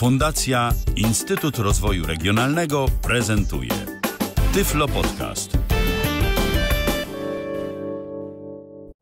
Fundacja Instytut Rozwoju Regionalnego prezentuje Tyflo Podcast.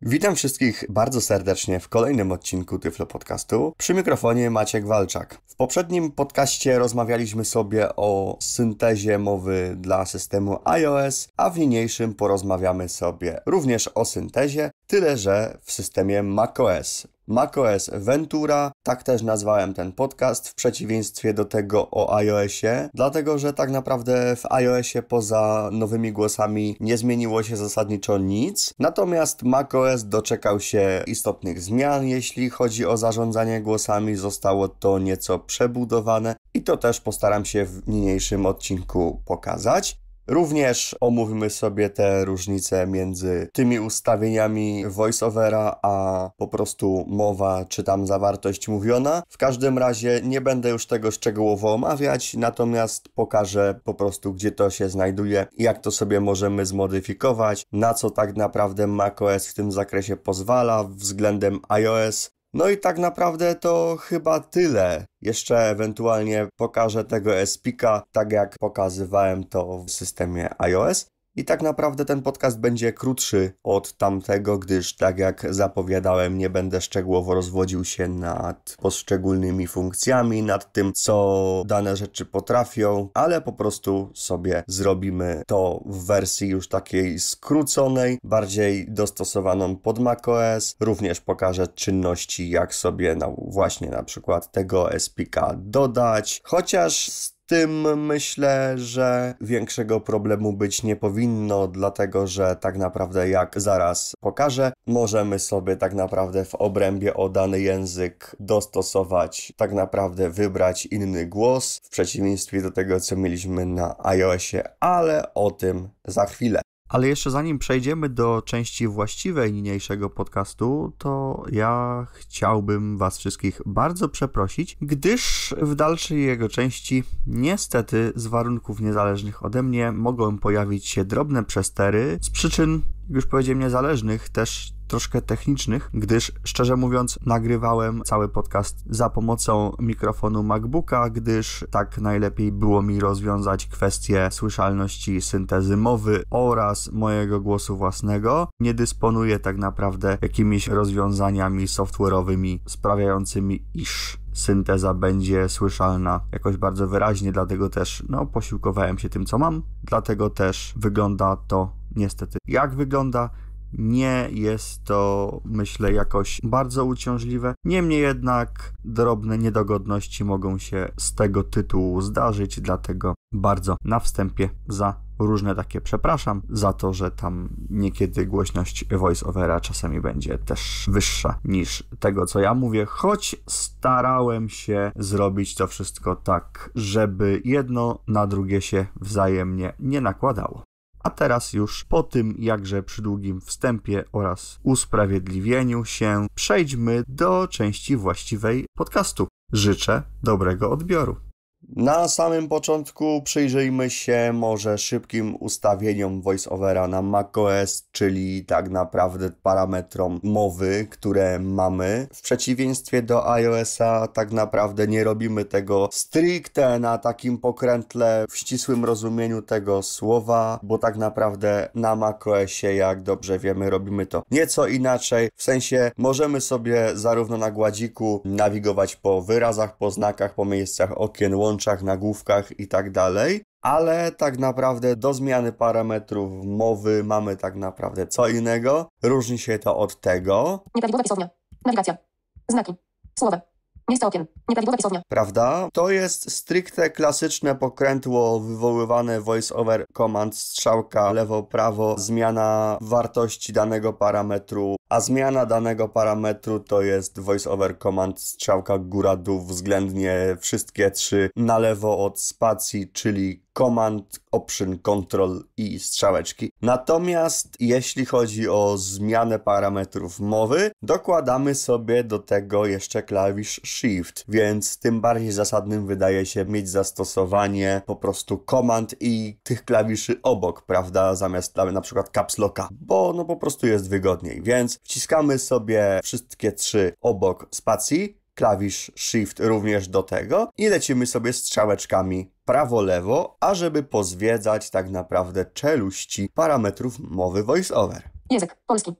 Witam wszystkich bardzo serdecznie w kolejnym odcinku Tyflo Podcastu. Przy mikrofonie Maciek Walczak. W poprzednim podcaście rozmawialiśmy sobie o syntezie mowy dla systemu iOS, a w niniejszym porozmawiamy sobie również o syntezie, tyle że w systemie macOS macOS Ventura, tak też nazwałem ten podcast, w przeciwieństwie do tego o iOSie, dlatego że tak naprawdę w iOSie poza nowymi głosami nie zmieniło się zasadniczo nic, natomiast macOS doczekał się istotnych zmian, jeśli chodzi o zarządzanie głosami, zostało to nieco przebudowane i to też postaram się w niniejszym odcinku pokazać. Również omówimy sobie te różnice między tymi ustawieniami voiceovera, a po prostu mowa czy tam zawartość mówiona. W każdym razie nie będę już tego szczegółowo omawiać, natomiast pokażę po prostu, gdzie to się znajduje, jak to sobie możemy zmodyfikować, na co tak naprawdę macOS w tym zakresie pozwala względem iOS, no i tak naprawdę to chyba tyle. Jeszcze ewentualnie pokażę tego SPIKA, tak jak pokazywałem to w systemie iOS. I tak naprawdę ten podcast będzie krótszy od tamtego, gdyż tak jak zapowiadałem, nie będę szczegółowo rozwodził się nad poszczególnymi funkcjami, nad tym, co dane rzeczy potrafią, ale po prostu sobie zrobimy to w wersji już takiej skróconej, bardziej dostosowaną pod macOS. Również pokażę czynności, jak sobie właśnie na przykład tego SPK dodać, chociaż tym myślę, że większego problemu być nie powinno, dlatego że tak naprawdę, jak zaraz pokażę, możemy sobie tak naprawdę w obrębie o dany język dostosować, tak naprawdę wybrać inny głos, w przeciwieństwie do tego, co mieliśmy na iOSie, ale o tym za chwilę. Ale jeszcze zanim przejdziemy do części właściwej niniejszego podcastu, to ja chciałbym Was wszystkich bardzo przeprosić, gdyż w dalszej jego części, niestety z warunków niezależnych ode mnie, mogą pojawić się drobne przestery z przyczyn już powiedziałem niezależnych, też troszkę technicznych, gdyż szczerze mówiąc nagrywałem cały podcast za pomocą mikrofonu MacBooka, gdyż tak najlepiej było mi rozwiązać kwestię słyszalności syntezy mowy oraz mojego głosu własnego. Nie dysponuję tak naprawdę jakimiś rozwiązaniami software'owymi sprawiającymi, iż synteza będzie słyszalna jakoś bardzo wyraźnie, dlatego też no, posiłkowałem się tym, co mam, dlatego też wygląda to niestety jak wygląda. Nie jest to, myślę, jakoś bardzo uciążliwe. Niemniej jednak drobne niedogodności mogą się z tego tytułu zdarzyć, dlatego bardzo na wstępie za różne takie przepraszam za to, że tam niekiedy głośność voiceovera czasami będzie też wyższa niż tego, co ja mówię, choć starałem się zrobić to wszystko tak, żeby jedno na drugie się wzajemnie nie nakładało. A teraz już po tym jakże przydługim wstępie oraz usprawiedliwieniu się przejdźmy do części właściwej podcastu. Życzę dobrego odbioru. Na samym początku przyjrzyjmy się może szybkim ustawieniom voiceovera na macOS, czyli tak naprawdę parametrom mowy, które mamy. W przeciwieństwie do iOS-a tak naprawdę nie robimy tego stricte na takim pokrętle w ścisłym rozumieniu tego słowa, bo tak naprawdę na macOSie, jak dobrze wiemy, robimy to nieco inaczej. W sensie możemy sobie zarówno na gładziku nawigować po wyrazach, po znakach, po miejscach okien, łącznych, łączach, nagłówkach i tak dalej. Ale tak naprawdę do zmiany parametrów mowy mamy tak naprawdę co innego. Różni się to od tego. Nieprawidłowa pisownia. Nawigacja. Znaki. Słowa. Miejsce okien. Nieprawidłowa pisownia. Prawda? To jest stricte klasyczne pokrętło wywoływane voice over command strzałka lewo-prawo, zmiana wartości danego parametru, a zmiana danego parametru to jest voice over command strzałka góra-dół względnie wszystkie trzy na lewo od spacji, czyli Command, Option, Control i strzałeczki. Natomiast jeśli chodzi o zmianę parametrów mowy, dokładamy sobie do tego jeszcze klawisz Shift, więc tym bardziej zasadnym wydaje się mieć zastosowanie po prostu Command i tych klawiszy obok, prawda, zamiast na przykład Caps Locka, bo no po prostu jest wygodniej, więc wciskamy sobie wszystkie trzy obok spacji, klawisz Shift również do tego i lecimy sobie strzałeczkami prawo-lewo, ażeby pozwiedzać tak naprawdę czeluści parametrów mowy voiceover. Język polski.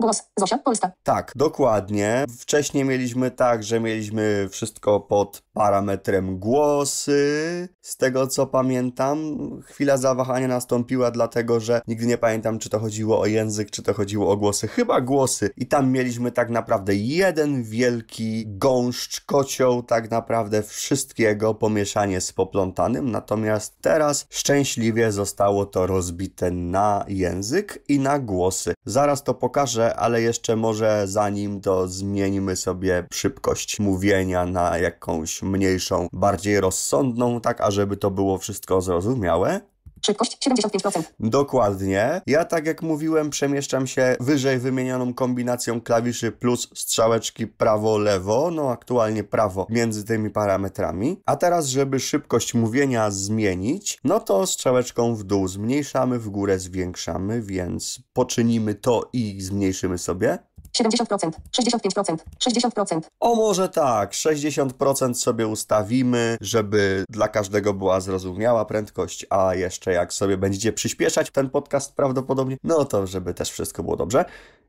Głos Zosia Polska. Tak, dokładnie. Wcześniej mieliśmy tak, że mieliśmy wszystko pod parametrem głosy. Z tego co pamiętam, chwila zawahania nastąpiła, dlatego że nigdy nie pamiętam, czy to chodziło o język, czy to chodziło o głosy. Chyba głosy. I tam mieliśmy tak naprawdę jeden wielki gąszcz, kocioł, tak naprawdę wszystkiego, pomieszanie z poplątanym. Natomiast teraz szczęśliwie zostało to rozbite na język i na głosy. Zaraz to pokażę, ale jeszcze może zanim to zmienimy sobie szybkość mówienia na jakąś mniejszą, bardziej rozsądną, tak ażeby to było wszystko zrozumiałe. Szybkość 75%. Dokładnie. Ja, tak jak mówiłem, przemieszczam się wyżej wymienioną kombinacją klawiszy plus strzałeczki prawo-lewo, no aktualnie prawo między tymi parametrami. A teraz, żeby szybkość mówienia zmienić, no to strzałeczką w dół zmniejszamy, w górę zwiększamy, więc poczynimy to i zmniejszymy sobie. 70%, 65%, 60%, O może tak, 60% sobie ustawimy, żeby dla każdego była zrozumiała prędkość, a jeszcze jak sobie będziecie przyspieszać ten podcast prawdopodobnie, no to żeby też wszystko było dobrze.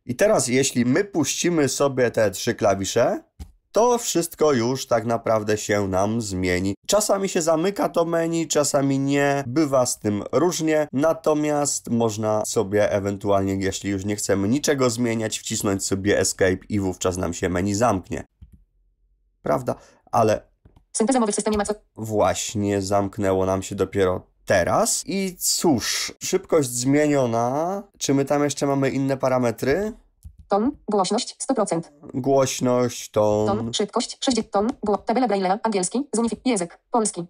I teraz jeśli my puścimy sobie te trzy klawisze, to wszystko już tak naprawdę się nam zmieni. Czasami się zamyka to menu, czasami nie, bywa z tym różnie, natomiast można sobie ewentualnie, jeśli już nie chcemy niczego zmieniać, wcisnąć sobie Escape i wówczas nam się menu zamknie. Prawda? Ale synteza mowy w systemie ma co właśnie zamknęło nam się dopiero teraz. I cóż, szybkość zmieniona. Czy my tam jeszcze mamy inne parametry? Ton, głośność 100%, Głośność, ton. ton, szybkość 60 ton, głos, tabela Braille'a, angielski, zunifik, język, polski,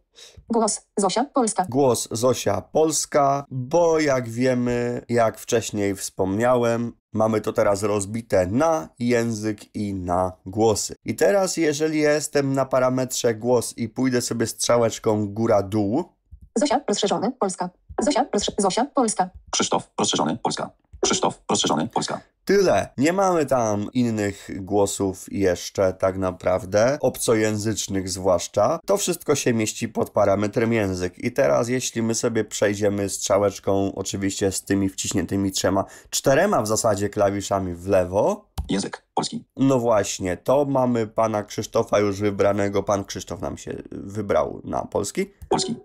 głos Zosia Polska, Głos Zosia Polska, bo jak wiemy, jak wcześniej wspomniałem, mamy to teraz rozbite na język i na głosy. I teraz, jeżeli jestem na parametrze głos i pójdę sobie strzałeczką góra-dół, Zosia rozszerzony, Polska, Zosia rozsze- Zosia Polska, Krzysztof, rozszerzony, Polska. Krzysztof, rozszerzony, Polska. Tyle. Nie mamy tam innych głosów jeszcze tak naprawdę, obcojęzycznych zwłaszcza. To wszystko się mieści pod parametrem język. I teraz jeśli my sobie przejdziemy strzałeczką, oczywiście z tymi wciśniętymi trzema, czterema w zasadzie klawiszami w lewo, Język, polski. no właśnie, to mamy pana Krzysztofa już wybranego. Pan Krzysztof nam się wybrał na polski. Polski.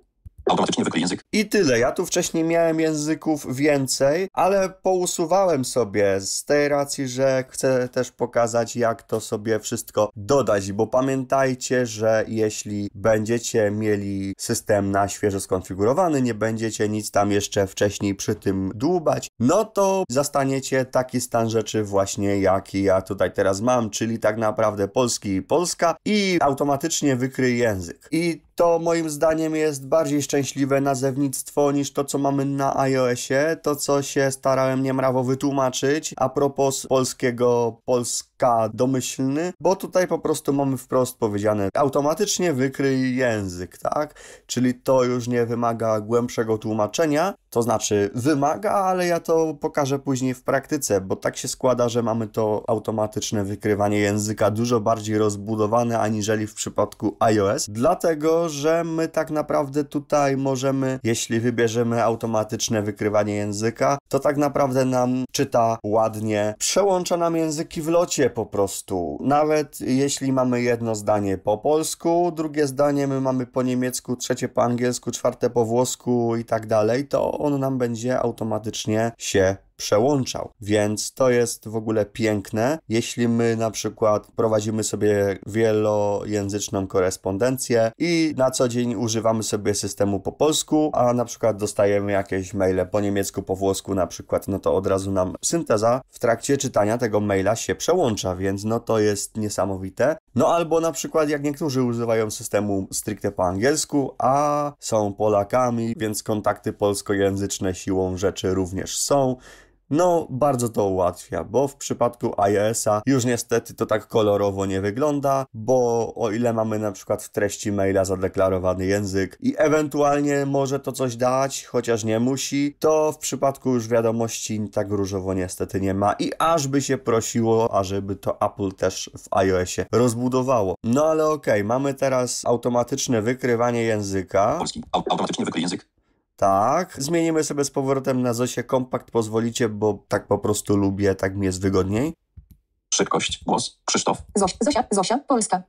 Automatycznie wykryj język. I tyle. Ja tu wcześniej miałem języków więcej, ale pousuwałem sobie z tej racji, że chcę też pokazać, jak to sobie wszystko dodać, bo pamiętajcie, że jeśli będziecie mieli system na świeżo skonfigurowany, nie będziecie nic tam jeszcze wcześniej przy tym dłubać, no to zastaniecie taki stan rzeczy właśnie, jaki ja tutaj teraz mam, czyli tak naprawdę polski i polska i automatycznie wykryj język. I to moim zdaniem jest bardziej szczęśliwe nazewnictwo niż to, co mamy na iOSie. To, co się starałem niemrawo wytłumaczyć a propos polskiego Polska domyślny, bo tutaj po prostu mamy wprost powiedziane automatycznie wykryj język, tak? Czyli to już nie wymaga głębszego tłumaczenia, to znaczy wymaga, ale ja to pokażę później w praktyce, bo tak się składa, że mamy to automatyczne wykrywanie języka dużo bardziej rozbudowane aniżeli w przypadku iOS, dlatego że my tak naprawdę tutaj możemy, jeśli wybierzemy automatyczne wykrywanie języka, to tak naprawdę nam czyta ładnie, przełącza nam języki w locie po prostu. Nawet jeśli mamy jedno zdanie po polsku, drugie zdanie my mamy po niemiecku, trzecie po angielsku, czwarte po włosku i tak dalej, to on nam będzie automatycznie się przełączał. Więc to jest w ogóle piękne. Jeśli my na przykład prowadzimy sobie wielojęzyczną korespondencję i na co dzień używamy sobie systemu po polsku, a na przykład dostajemy jakieś maile po niemiecku, po włosku na przykład, no to od razu nam synteza w trakcie czytania tego maila się przełącza, więc no to jest niesamowite. No albo na przykład jak niektórzy używają systemu stricte po angielsku, a są Polakami, więc kontakty polskojęzyczne siłą rzeczy również są. No, bardzo to ułatwia, bo w przypadku iOS-a już niestety to tak kolorowo nie wygląda, bo o ile mamy na przykład w treści maila zadeklarowany język i ewentualnie może to coś dać, chociaż nie musi, to w przypadku już wiadomości tak różowo niestety nie ma i aż by się prosiło, ażeby to Apple też w iOSie rozbudowało. No ale okej, okay, mamy teraz automatyczne wykrywanie języka. Polski. Au- automatycznie wykryj język. Tak, zmienimy sobie z powrotem na Zosię kompakt, pozwolicie, bo tak po prostu lubię, tak mi jest wygodniej. Szybkość. Głos. Krzysztof. Zosia, Zosia, Zosia, Polska.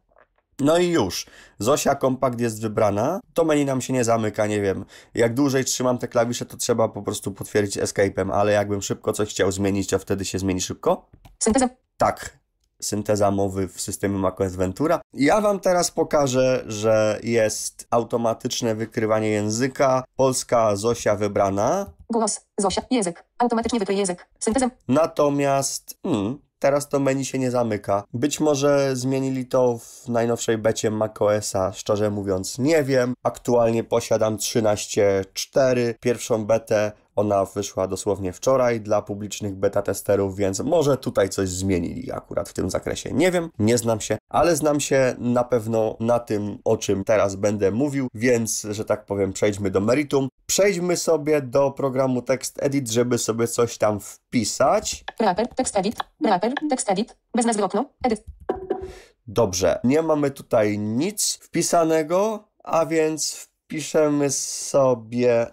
No i już. Zosia kompakt jest wybrana. To menu nam się nie zamyka, nie wiem. Jak dłużej trzymam te klawisze, to trzeba po prostu potwierdzić escape'em, ale jakbym szybko coś chciał zmienić, to wtedy się zmieni szybko? Synteza. Tak. Synteza mowy w systemie macOS Ventura. Ja Wam teraz pokażę, że jest automatyczne wykrywanie języka. Polska Zosia wybrana. Głos, Zosia, język. Automatycznie wykryj język. Synteza. Natomiast hmm, teraz to menu się nie zamyka. Być może zmienili to w najnowszej becie macOSa, szczerze mówiąc nie wiem. Aktualnie posiadam 13.4, pierwszą betę. Ona wyszła dosłownie wczoraj dla publicznych beta testerów, więc może tutaj coś zmienili akurat w tym zakresie. Nie wiem, nie znam się, ale znam się na pewno na tym, o czym teraz będę mówił, więc, że tak powiem, przejdźmy do meritum. Przejdźmy sobie do programu Text Edit, żeby sobie coś tam wpisać. Wrapper, tekst edit. Wrapper, tekst edit. Bez nazwy okno. Edit. Dobrze, nie mamy tutaj nic wpisanego, a więc wpiszemy sobie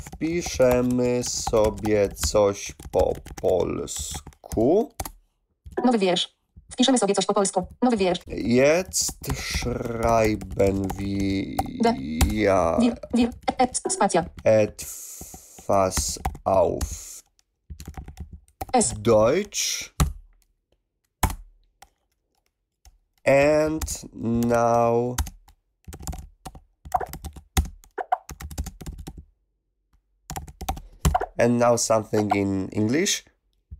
wpiszemy sobie coś po polsku. Nowy wiersz. Wpiszemy sobie coś po polsku. Nowy wiersz. Jetzt schreiben wir Wir, wir, et, spacja. etwas auf S. Deutsch. And now and now something in English.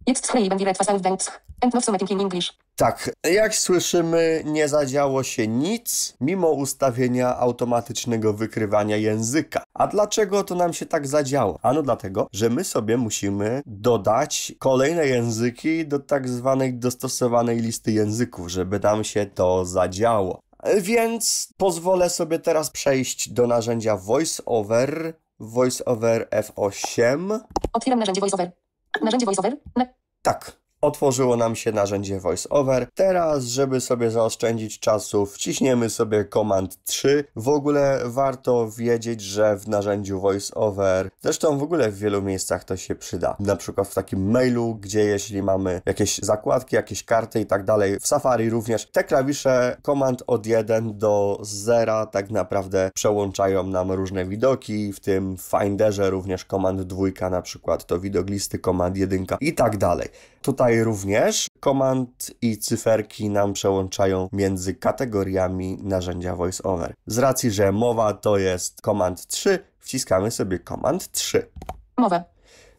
Jetzt schreiben wir etwas auf Deutsch. And now something in English. Tak, jak słyszymy, nie zadziało się nic, mimo ustawienia automatycznego wykrywania języka. A dlaczego to nam się tak zadziało? Ano dlatego, że my sobie musimy dodać kolejne języki do tak zwanej dostosowanej listy języków, żeby nam się to zadziało. Więc pozwolę sobie teraz przejść do narzędzia VoiceOver, VoiceOver F8. Otwieram narzędzie VoiceOver. Narzędzie VoiceOver. Na... Tak, otworzyło nam się narzędzie VoiceOver. Teraz, żeby sobie zaoszczędzić czasu, wciśniemy sobie Command 3. W ogóle warto wiedzieć, że w narzędziu VoiceOver, zresztą w ogóle w wielu miejscach to się przyda. Na przykład w takim mailu, gdzie jeśli mamy jakieś zakładki, jakieś karty i tak dalej, w Safari również, te klawisze Command od 1 do 0 tak naprawdę przełączają nam różne widoki, w tym Finderze również Command 2 na przykład to widok listy, Command 1 i tak dalej. Tutaj również komand i cyferki nam przełączają między kategoriami narzędzia VoiceOver. Z racji, że mowa to jest komand 3, wciskamy sobie komand 3. Mowa.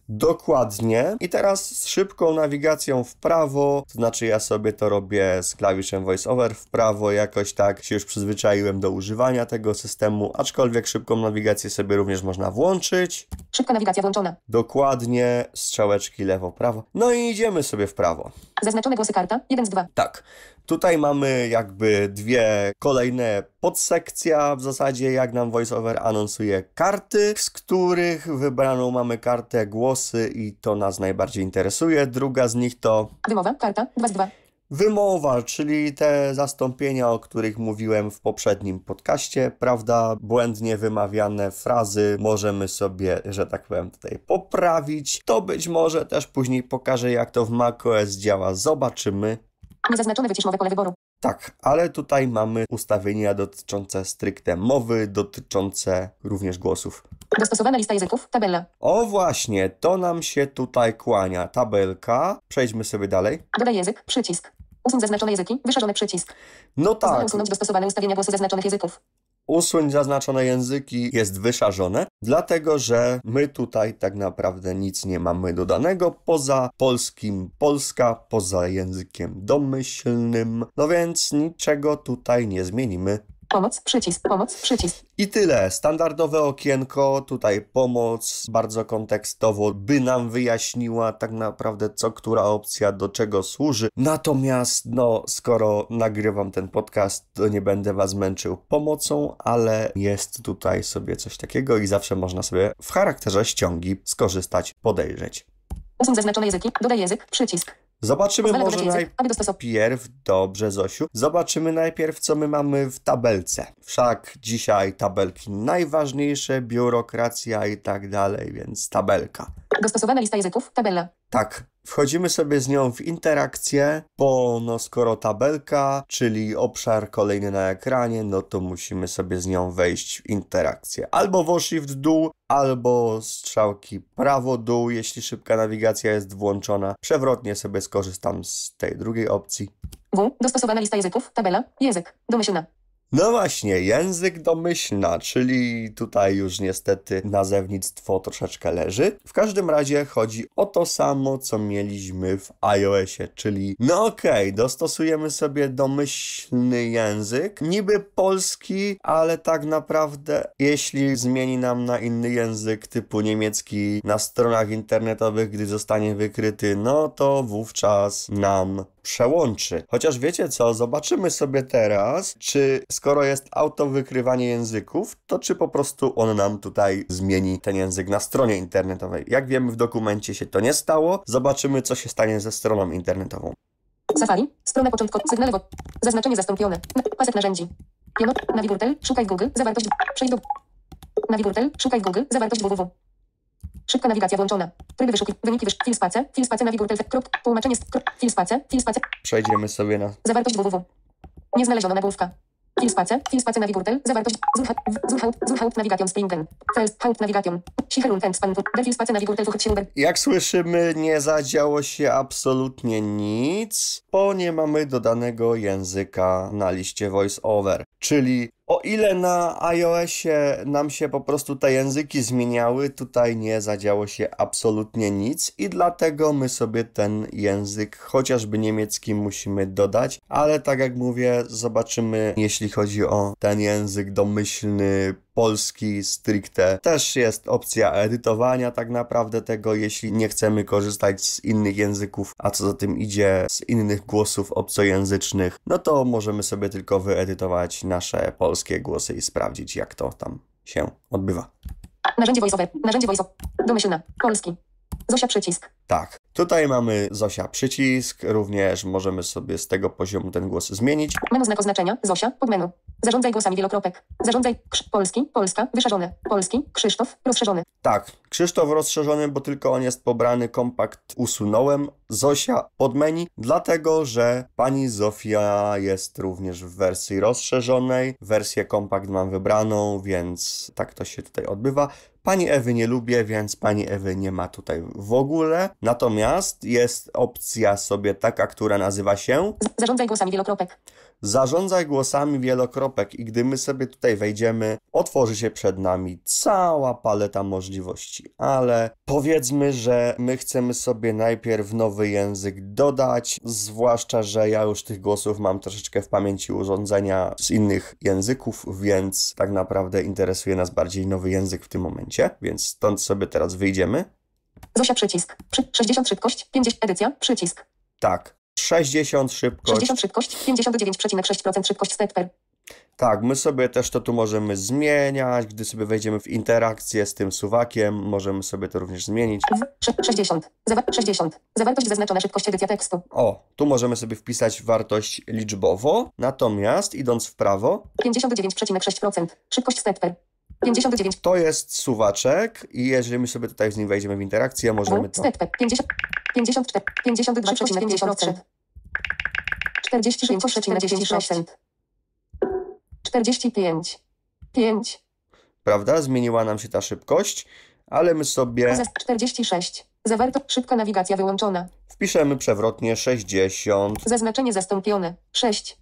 Dokładnie. I teraz z szybką nawigacją w prawo, to znaczy ja sobie to robię z klawiszem VoiceOver w prawo, jakoś tak się już przyzwyczaiłem do używania tego systemu, aczkolwiek szybką nawigację sobie również można włączyć. Szybka nawigacja włączona. Dokładnie, strzałeczki lewo-prawo. No i idziemy sobie w prawo. Zaznaczone głosy karta. 1 z 2. Tak. Tutaj mamy jakby dwie kolejne podsekcja, w zasadzie jak nam VoiceOver anonsuje karty, z których wybraną mamy kartę głosy i to nas najbardziej interesuje. Druga z nich to Wymowa. Karta. 2 z 2. Wymowa, czyli te zastąpienia, o których mówiłem w poprzednim podcaście, prawda? Błędnie wymawiane frazy możemy sobie, że tak powiem, tutaj poprawić. To być może też później pokażę, jak to w macOS działa. Zobaczymy. Niezaznaczone wyciszmowe pole wyboru. Tak, ale tutaj mamy ustawienia dotyczące stricte mowy, dotyczące również głosów. Dostosowana lista języków. Tabela. O właśnie, to nam się tutaj kłania. Tabelka. Przejdźmy sobie dalej. Dodaj język. Przycisk. Usuń zaznaczone języki. Wyszarzony przycisk. No tak, usunąć dostosowane ustawienia głosu zaznaczonych języków. Usuń zaznaczone języki jest wyszarzone, dlatego że my tutaj tak naprawdę nic nie mamy dodanego poza polskim Polska, poza językiem domyślnym, no więc niczego tutaj nie zmienimy. Pomoc, przycisk, pomoc, przycisk. I tyle. Standardowe okienko, tutaj pomoc, bardzo kontekstowo, by nam wyjaśniła tak naprawdę, co która opcja do czego służy. Natomiast, no, skoro nagrywam ten podcast, to nie będę Was męczył pomocą, ale jest tutaj sobie coś takiego i zawsze można sobie w charakterze ściągi skorzystać, podejrzeć. Usuń zaznaczone języki. Dodaj język, przycisk. Zobaczymy może. Najpierw, dobrze Zosiu, zobaczymy najpierw co my mamy w tabelce. Wszak dzisiaj tabelki najważniejsze, biurokracja i tak dalej, więc tabelka. Dostosowana lista języków, tabela. Tak, wchodzimy sobie z nią w interakcję, bo no skoro tabelka, czyli obszar kolejny na ekranie, no to musimy sobie z nią wejść w interakcję. Albo w shift dół, albo strzałki prawo-dół, jeśli szybka nawigacja jest włączona. Przewrotnie sobie skorzystam z tej drugiej opcji. W. Dostosowana lista języków, tabela, język, domyślna. No właśnie, język domyślna, czyli tutaj już niestety nazewnictwo troszeczkę leży. W każdym razie chodzi o to samo, co mieliśmy w iOSie, czyli no okej, dostosujemy sobie domyślny język, niby polski, ale tak naprawdę jeśli zmieni nam na inny język typu niemiecki na stronach internetowych, gdy zostanie wykryty, no to wówczas nam przełączy. Chociaż wiecie co, zobaczymy sobie teraz, czy skoro jest autowykrywanie języków, to czy po prostu on nam tutaj zmieni ten język na stronie internetowej. Jak wiemy, w dokumencie się to nie stało. Zobaczymy, co się stanie ze stroną internetową. Safari, strona początkowa, sygnale zaznaczenie zastąpione, pasek narzędzi. Jeno, nawigator, szukaj w Google, zawartość, przejdź do... Nawigator, szukaj w Google, zawartość www. Szybka nawigacja włączona. Tryby wyszuki, wyniki wysz... Fil space, fil space, nawigator, krop, tłumaczenie, krop, fil space, fil space, Przejdziemy sobie na zawartość www. Nie znaleziono nagłówka. Fil space, fil space, nawigator, zawartość, zuchał, navigation springen. First, halt navigation. Sicherung, end, span, der fil space, navigator, fuchert się Jak słyszymy, nie zadziało się absolutnie nic, bo nie mamy dodanego języka na liście VoiceOver. Czyli o ile na iOSie nam się po prostu te języki zmieniały, tutaj nie zadziało się absolutnie nic i dlatego my sobie ten język, chociażby niemiecki, musimy dodać. Ale tak jak mówię, zobaczymy, jeśli chodzi o ten język domyślny, polski stricte. Też jest opcja edytowania tak naprawdę tego, jeśli nie chcemy korzystać z innych języków, a co za tym idzie z innych głosów obcojęzycznych, no to możemy sobie tylko wyedytować nasze polskie głosy i sprawdzić jak to tam się odbywa. Narzędzie voiceover, narzędzie voiceover, domyślna, polski. Zosia przycisk. Tak, tutaj mamy Zosia przycisk, również możemy sobie z tego poziomu ten głos zmienić. Menu znak oznaczenia, Zosia, podmenu. Zarządzaj głosami wielokropek. Zarządzaj, krz, polski, Polska, wyszarzone. Polski, Krzysztof, rozszerzony. Tak, Krzysztof rozszerzony, bo tylko on jest pobrany, kompakt usunąłem. Zosia pod menu, dlatego że pani Zofia jest również w wersji rozszerzonej. Wersję kompakt mam wybraną, więc tak to się tutaj odbywa. Pani Ewy nie lubię, więc pani Ewy nie ma tutaj w ogóle. Natomiast jest opcja sobie taka, która nazywa się zarządzaj głosami wielokropek. Zarządzaj głosami wielokropek i gdy my sobie tutaj wejdziemy, otworzy się przed nami cała paleta możliwości. Ale powiedzmy, że my chcemy sobie najpierw nowy język dodać, zwłaszcza, że ja już tych głosów mam troszeczkę w pamięci urządzenia z innych języków, więc tak naprawdę interesuje nas bardziej nowy język w tym momencie, więc stąd sobie teraz wyjdziemy. Zosia przycisk. Przy, 60 szybkość, 50 edycja, przycisk. Tak, 60 szybkość. 60 szybkość, 59,6% szybkość stepper. Tak, my sobie też to tu możemy zmieniać, gdy sobie wejdziemy w interakcję z tym suwakiem, możemy sobie to również zmienić. W, sze- 60. Zawa 60. Zawartość zaznaczona szybkość edycja tekstu. O, tu możemy sobie wpisać wartość liczbowo, natomiast idąc w prawo, 59,6%. Szybkość stepper. 59. to jest suwaczek i jeżeli my sobie tutaj z nim wejdziemy w interakcję, możemy to... stepper. 50. 54. 52,50%. 45,10%. 45. 5. Prawda? Zmieniła nam się ta szybkość, ale my sobie Zas 46. Zawarto szybka nawigacja wyłączona. wpiszemy przewrotnie 60. Zaznaczenie zastąpione. 6.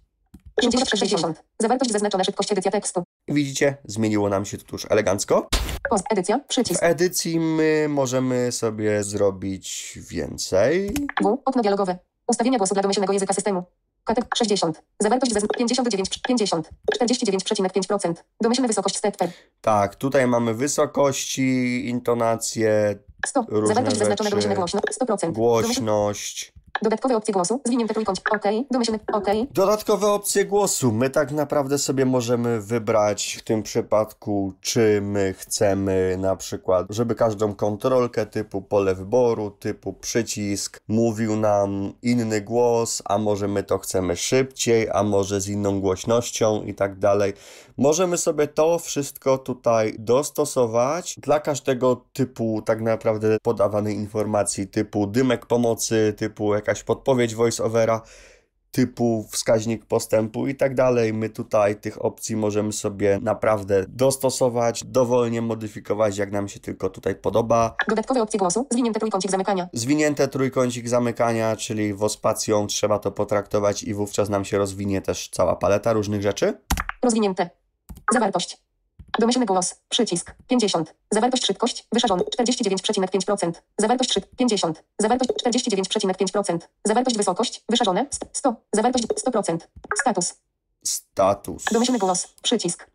50 60. Zawartość zaznaczona szybkość edycja tekstu. Widzicie, zmieniło nam się tu już elegancko. Post edycja, W przycisk. edycji my możemy sobie zrobić więcej. W. Okno dialogowe. Ustawienia głosu dla domyślnego języka systemu. Kategoria 60. Zawartość zazn- 59, 50, 49,5%. Domyślna wysokość stepper. Tak, tutaj mamy wysokości, intonacje, 100. Różne Zawartość zaznaczona rzeczy. domyślna głośno. 100%. Domyślny, głośność. Dodatkowe opcje głosu. Zwinięte trójkąt. OK. Domyślny. OK. Dodatkowe opcje głosu. My tak naprawdę sobie możemy wybrać w tym przypadku, czy my chcemy na przykład, żeby każdą kontrolkę typu pole wyboru, typu przycisk mówił nam inny głos, a może my to chcemy szybciej, a może z inną głośnością i tak dalej. Możemy sobie to wszystko tutaj dostosować dla każdego typu tak naprawdę podawanej informacji, typu dymek pomocy, typu jakaś podpowiedź voice-overa typu wskaźnik postępu i tak dalej. My tutaj tych opcji możemy sobie naprawdę dostosować, dowolnie modyfikować, jak nam się tylko tutaj podoba. Dodatkowe opcje głosu. Zwinięte trójkącik zamykania. Zwinięte trójkącik zamykania, czyli wospacją trzeba to potraktować i wówczas nam się rozwinie też cała paleta różnych rzeczy. Rozwinięte. Zawartość. Domyślny głos. Przycisk. 50. Zawartość szybkość. Wyszarzony. 49,5%. Zawartość szyb. 50. Zawartość 49,5%. Zawartość wysokość. Wyszarzone. 100. Zawartość 100%. Status. Status. Domyślny głos. Przycisk.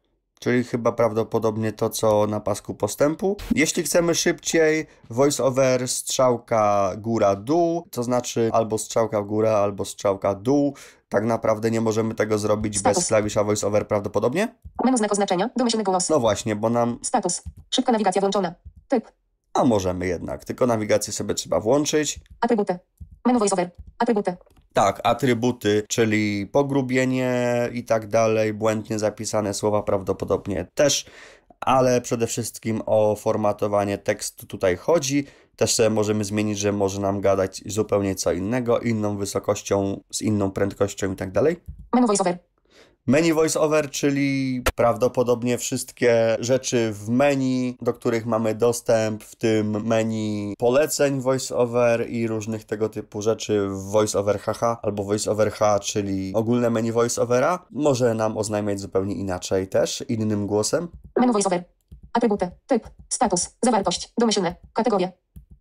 Czyli chyba prawdopodobnie to, co na pasku postępu. Jeśli chcemy szybciej, voice-over strzałka góra-dół, to znaczy albo strzałka w górę, albo strzałka dół. Tak naprawdę nie możemy tego zrobić bez Status. klawisza voice-over prawdopodobnie. Menu znak oznaczenia. Domyślny głos. No właśnie, bo nam... Status. Szybka nawigacja włączona. Typ. A możemy jednak, tylko nawigację sobie trzeba włączyć. Atrybuty. Menu voiceover. Atrybuty. Tak, atrybuty, czyli pogrubienie i tak dalej, błędnie zapisane słowa prawdopodobnie też, ale przede wszystkim o formatowanie tekstu tutaj chodzi. Też sobie możemy zmienić, że może nam gadać zupełnie co innego, inną wysokością, z inną prędkością i tak dalej. Menu voiceover. Menu voiceover, czyli prawdopodobnie wszystkie rzeczy w menu, do których mamy dostęp, w tym menu poleceń voiceover i różnych tego typu rzeczy w voiceover HH albo voiceover H, czyli ogólne menu voiceovera, może nam oznajmiać zupełnie inaczej też, innym głosem. Menu voiceover. Atrybuty. Typ. Status. Zawartość. Domyślne. Kategorie.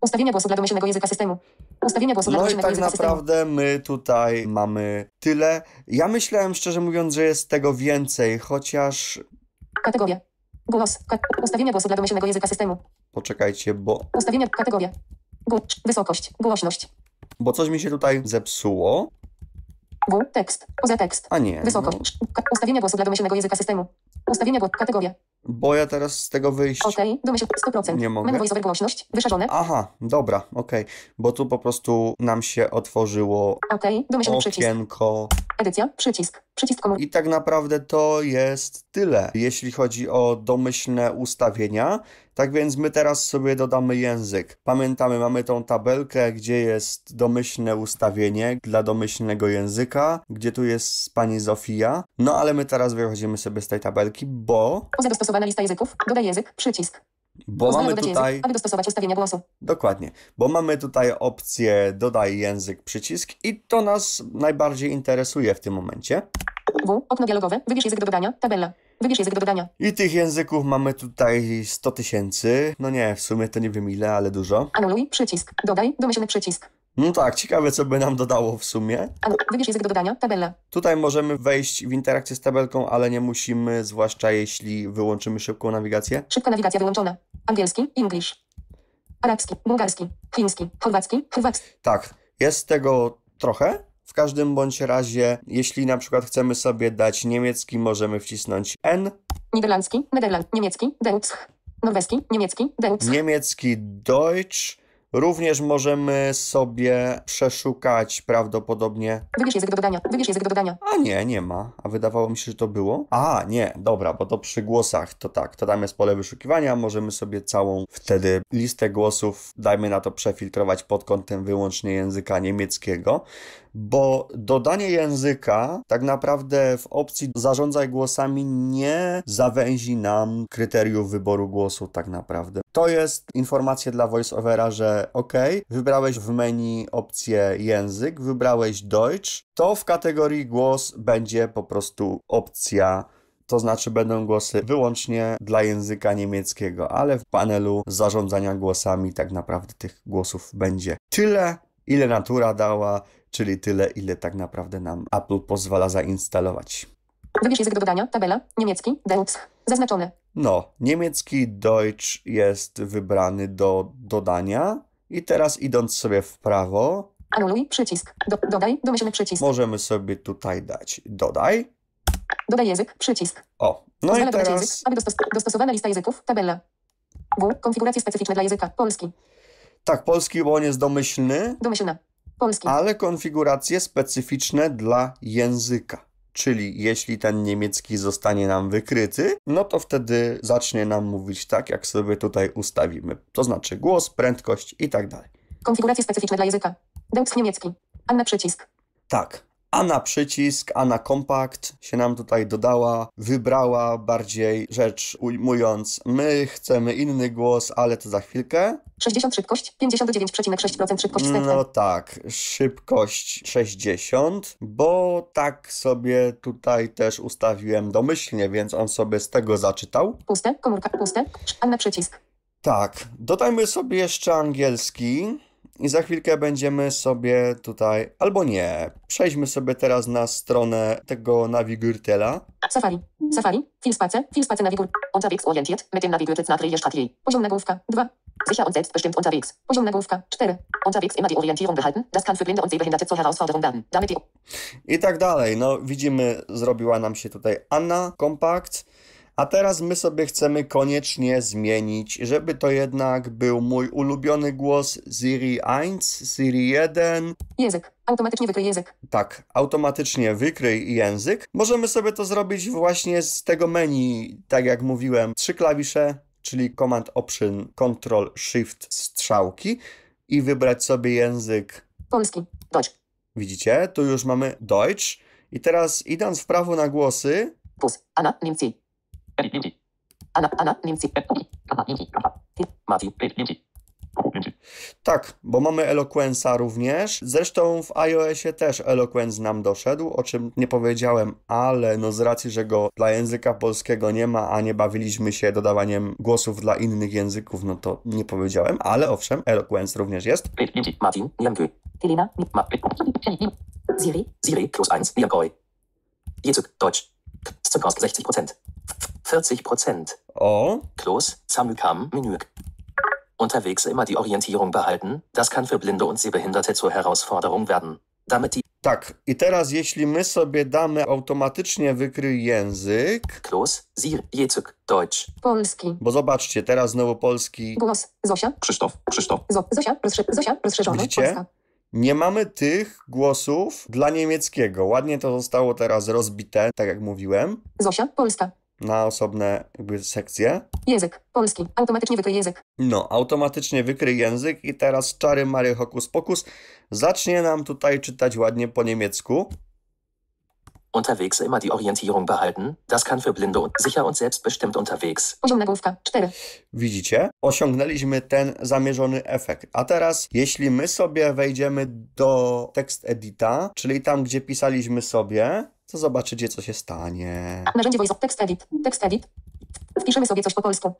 Ustawienia głosu dla domyślnego języka systemu. Ustawienia głosu dla No i domyślnego tak języka systemu. naprawdę my tutaj mamy tyle. Ja myślałem szczerze mówiąc, że jest tego więcej, chociaż Kategorie. Głos. Ka ustawienia głosu dla domyślnego języka systemu. poczekajcie, bo, Ustawienia. Kategorie. Głos. Wysokość. Głośność. bo coś mi się tutaj zepsuło. W. Tekst. Poza tekst. A nie. no. Wysokość. Ka ustawienia głosu dla domyślnego języka systemu. Ustawienia głosu. Kategorie. Bo ja teraz z tego wyjść. OK. Domyśl 100%. Nie mogę. Menu voiceover głośność. Wyszarzone. Aha, dobra, okej. Bo tu po prostu nam się otworzyło OK. Domyślny przycisk. okienko. Edycja. Przycisk. Przycisk komórki. I tak naprawdę to jest tyle, jeśli chodzi o domyślne ustawienia. Tak więc my teraz sobie dodamy język. Pamiętamy, mamy tą tabelkę, gdzie jest domyślne ustawienie dla domyślnego języka, gdzie tu jest pani Zofia. No ale my teraz wychodzimy sobie z tej tabelki, bo, Poza dostosowana lista języków. Dodaj język. Przycisk. bo mamy tutaj... język, aby dostosować ustawienia głosu. Dokładnie, bo mamy tutaj opcję dodaj język przycisk i to nas najbardziej interesuje w tym momencie. W. Okno dialogowe. Wybierz język do dodania. Tabela. Wybierz język do dodania. I tych języków mamy tutaj 100 tysięcy. No nie, w sumie to nie wiem ile, ale dużo. Anuluj. Przycisk. Dodaj. Domyślny przycisk. No tak, ciekawe co by nam dodało w sumie. Wybierz język do dodania. Tabela. Tutaj możemy wejść w interakcję z tabelką, ale nie musimy, zwłaszcza jeśli wyłączymy szybką nawigację. Szybka nawigacja wyłączona. Angielski. English. Arabski. Bułgarski. Chiński. Chorwacki. Chorwacki. Tak, jest tego trochę. W każdym bądź razie, jeśli na przykład chcemy sobie dać niemiecki, możemy wcisnąć N, Niderlandzki. Nederland. Niemiecki. Deutsch. Norweski. Niemiecki. Deutsch. niemiecki Deutsch. Również możemy sobie przeszukać prawdopodobnie. Wybierz język do dodania. Wybierz język do dodania. A nie, nie ma. A wydawało mi się, że to było. A, nie, dobra, bo to przy głosach to tak. To tam jest pole wyszukiwania. Możemy sobie całą wtedy listę głosów, dajmy na to, przefiltrować pod kątem wyłącznie języka niemieckiego. Bo dodanie języka tak naprawdę w opcji zarządzaj głosami nie zawęzi nam kryteriów wyboru głosu tak naprawdę. To jest informacja dla voiceovera, że ok, wybrałeś w menu opcję język, wybrałeś Deutsch, to w kategorii głos będzie po prostu opcja to znaczy będą głosy wyłącznie dla języka niemieckiego, ale w panelu zarządzania głosami tak naprawdę tych głosów będzie tyle. ile natura dała, czyli tyle, ile tak naprawdę nam Apple pozwala zainstalować. Wybierz język do dodania. Tabela. Niemiecki. Deutsch. Zaznaczone. No, niemiecki Deutsch jest wybrany do dodania. I teraz idąc sobie w prawo, Anuluj. Przycisk. Do, dodaj. Domyślny przycisk. możemy sobie tutaj dać dodaj. Dodaj język. Przycisk. O, no i dodać język, teraz aby dostos dostosowana lista języków. Tabela. W. Konfiguracje specyficzne dla języka. Polski. tak, polski, bo on jest domyślny, Domyślna. Polski. ale konfiguracje specyficzne dla języka. Czyli jeśli ten niemiecki zostanie nam wykryty, no to wtedy zacznie nam mówić tak, jak sobie tutaj ustawimy. To znaczy głos, prędkość i tak dalej. Konfiguracje specyficzne dla języka. Deutsch niemiecki. Anna przycisk. Tak. A na przycisk, a na kompakt się nam tutaj dodała, wybrała bardziej rzecz ujmując, my chcemy inny głos, ale to za chwilkę. 60 szybkość. 59,6% szybkość wstępna. No tak, szybkość 60, bo tak sobie tutaj też ustawiłem domyślnie, więc on sobie z tego zaczytał. Puste. Komórka. Puste. Anna przycisk. Tak, dodajmy sobie jeszcze angielski i za chwilkę będziemy sobie tutaj, albo nie, przejdźmy sobie teraz na stronę tego Navigurtela. Safari. Safari. Filspace. Filspace Navigur. Unterwegs orientiert mit dem Navigurtels nach Strategie. Poziom nagłówka. 2. Sicher und selbstbestimmt unterwegs. Poziom nagłówka. 4. Unterwegs immer die Orientierung behalten. Das kann für Blinde und Sehbehinderte zur Herausforderung werden. Damit die I tak dalej. No widzimy, zrobiła nam się tutaj Anna Kompakt. A teraz my sobie chcemy koniecznie zmienić, żeby to jednak był mój ulubiony głos Siri 1, Siri 1. język. Automatycznie wykryj język. Tak, automatycznie wykryj język. Możemy sobie to zrobić właśnie z tego menu, tak jak mówiłem, trzy klawisze, czyli Command Option, Control Shift strzałki i wybrać sobie język Polski. Deutsch. Widzicie? Tu już mamy Deutsch. I teraz idąc w prawo na głosy, Bus. Anna nimmt tak, bo mamy Eloquence'a również. Zresztą w iOSie też Eloquence nam doszedł, o czym nie powiedziałem, ale no z racji, że go dla języka polskiego nie ma, a nie bawiliśmy się dodawaniem głosów dla innych języków, no to nie powiedziałem, ale owszem, Eloquence również jest. Plus 1, Niamkoi. Jezuk, Deutsch. Zuckersk, 60 Prozent. 40 Prozent. O, Klos, Samykam, Menü. Unterwegs immer die Orientierung behalten. Das kann für Blinde und Sehbehinderte zur Herausforderung werden. Damit die tak. I teraz jeśli my sobie damy automatycznie wykryj język, Klos, Siri, Jezuk, Deutsch. Polski. bo zobaczcie, teraz znowu polski Głos. Zosia. Krzysztof, Krzysztof. Zo Zosia. Rozszy Zosia. Rozszerzony. Widzicie? Polska. Nie mamy tych głosów dla niemieckiego. Ładnie to zostało teraz rozbite, tak jak mówiłem, Zosia. Polska. Na osobne jakby sekcje. Język. Polski. Automatycznie wykryj język. No, automatycznie wykryj język i teraz czary Mary Hokus Pokus zacznie nam tutaj czytać ładnie po niemiecku. Unterwegs immer die Orientierung behalten. Das kann für Blinde und sicher und selbstbestimmt unterwegs. Poziom nagłówka. 4. Widzicie? Osiągnęliśmy ten zamierzony efekt. A teraz, jeśli my sobie wejdziemy do tekst edita, czyli tam, gdzie pisaliśmy sobie, to zobaczycie, co się stanie. Narzędzie voice text edit. Text edit. Wpiszemy sobie coś po polsku.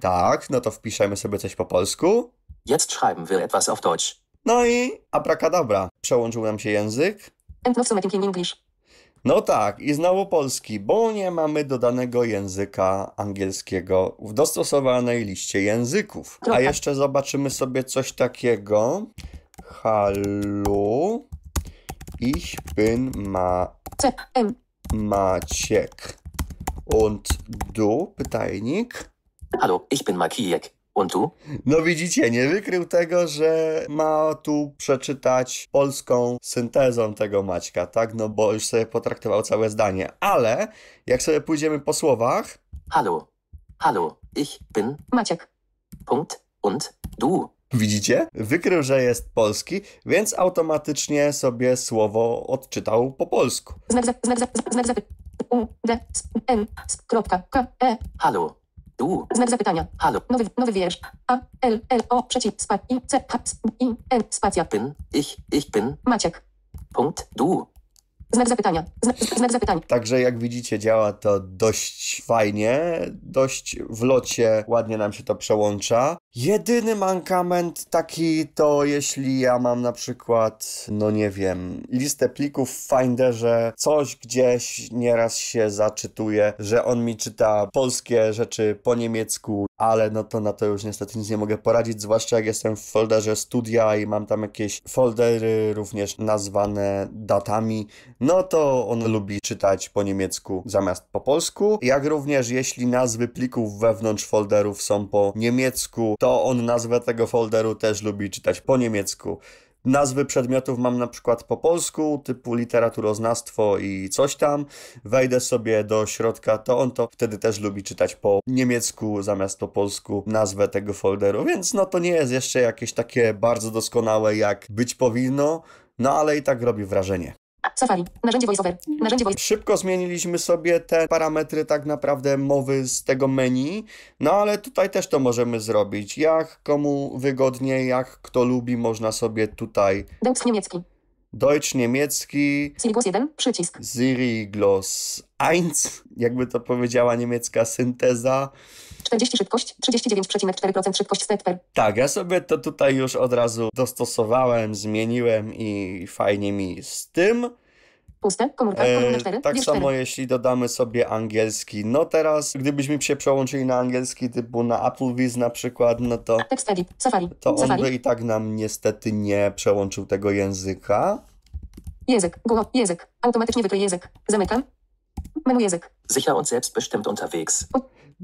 Tak, no to wpiszemy sobie coś po polsku. Jetzt schreiben wir etwas auf Deutsch. No i abracadabra. Przełączył nam się język. And now something in English. No tak, i znowu polski, bo nie mamy dodanego języka angielskiego w dostosowanej liście języków. A jeszcze zobaczymy sobie coś takiego. Hallo, ich bin ma. Maciek. Und du? Pytajnik. Hallo, ich bin Makijek. Und du? No widzicie, nie wykrył tego, że ma tu przeczytać polską syntezą tego Maćka, tak? No bo już sobie potraktował całe zdanie. Ale jak sobie pójdziemy po słowach, Hallo. Hallo, ich bin. Maciek. Punkt. Und du. Widzicie? Wykrył, że jest polski, więc automatycznie sobie słowo odczytał po polsku. Znak za, znak za, znak zapy. U, D, S, kropka, K, E. Hallo. Du. Znak zapytania. Hallo. Nowy, nowy wiersz. A, L, L, O, przeciw, spa, I, C, H, S, I, N, spacja. Bin. Ich. Ich bin. Maciek. Punkt. Du. Znak zapytania. Znak, znak zapytania. Także jak widzicie, działa to dość fajnie, dość w locie ładnie nam się to przełącza. Jedyny mankament taki to jeśli ja mam na przykład, no nie wiem, listę plików w Finderze, coś gdzieś nieraz się zaczytuje, że on mi czyta polskie rzeczy po niemiecku, ale no to na to już niestety nic nie mogę poradzić, zwłaszcza jak jestem w folderze studia i mam tam jakieś foldery również nazwane datami, no to on lubi czytać po niemiecku zamiast po polsku, jak również jeśli nazwy plików wewnątrz folderów są po niemiecku, to on nazwę tego folderu też lubi czytać po niemiecku. Nazwy przedmiotów mam na przykład po polsku, typu literaturoznawstwo i coś tam. Wejdę sobie do środka, to on to wtedy też lubi czytać po niemiecku zamiast po polsku nazwę tego folderu, więc no to nie jest jeszcze jakieś takie bardzo doskonałe jak być powinno, no ale i tak robi wrażenie. Safari. Narzędzie VoiceOver. Narzędzie voice. Szybko zmieniliśmy sobie te parametry tak naprawdę mowy z tego menu, no ale tutaj też to możemy zrobić. Jak komu wygodniej, jak kto lubi, można sobie tutaj Deutsch niemiecki. Deutsch niemiecki, Siri głos 1. Przycisk. Siri Gloss 1, jakby to powiedziała niemiecka synteza. 40 szybkość. 39,4% szybkość stepper. Tak, ja sobie to tutaj już od razu dostosowałem, zmieniłem i fajnie mi z tym. Puste. Komórka. E, 4. tak samo 4. jeśli dodamy sobie angielski. No teraz, gdybyśmy się przełączyli na angielski typu na Applebee's na przykład, no to, Tekst edit. Safari. to on Safari. by i tak nam niestety nie przełączył tego języka. Język. Google. Język. Automatycznie wykryj język. Zamykam. Menu język. Sicher und selbstbestimmt unterwegs.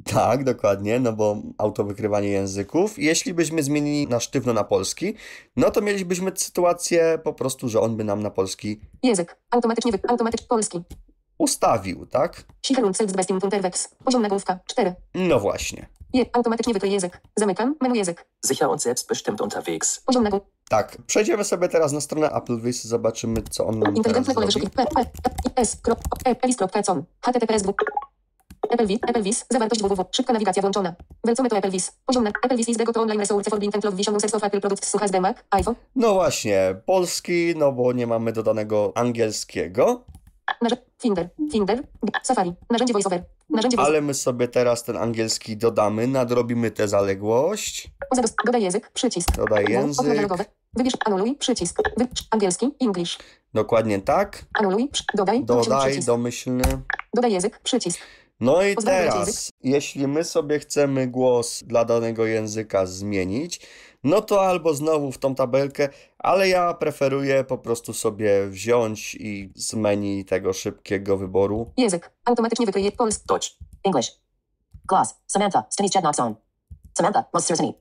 Tak, dokładnie, no bo autowykrywanie języków. Jeśli byśmy zmienili na sztywno na polski, no to mielibyśmy sytuację po prostu, że on by nam na polski Język. Automatycznie wy... Automatyczny. Polski. ustawił, tak? Sicher und selbstbestimmt unterwegs. Poziom nagłówka. 4. No właśnie. Je. Automatycznie wykryj język. Zamykam. Menu język. Sicher und selbstbestimmt unterwegs. Poziom nagłówka. Tak, przejdziemy sobie teraz na stronę Applebee's, zobaczymy co on nam teraz Inteligentne pole zrobi. wyszukiwania. Applevis, Applevis, zawartość www. Szybka nawigacja włączona. Welcome to Applevis. Poziom na Applevis is the go-to online resource for blind and love vision of Apple products such as the Mac, iPhone. No właśnie, polski, no bo nie mamy dodanego angielskiego, Narze- Finder, Finder, Safari, narzędzie voiceover, narzędzie voice, ale my sobie teraz ten angielski dodamy, nadrobimy tę zaległość. Zadost- dodaj język, przycisk. Dodaj Okno język. dialogowe. Wybierz anuluj, przycisk. Wy- angielski, English. Dokładnie tak. Anuluj, dodaj, domyślny Dodaj, przycisk. domyślny. Dodaj język, przycisk. No i teraz, jeśli my sobie chcemy głos dla danego języka zmienić, no to albo znowu w tą tabelkę, ale ja preferuję po prostu sobie wziąć i z menu tego szybkiego wyboru. Język. Automatycznie wykryje polski. Deutsch. English. Gloss. Samantha. Stimmy's Chat Knox on. Samantha. Most certainly.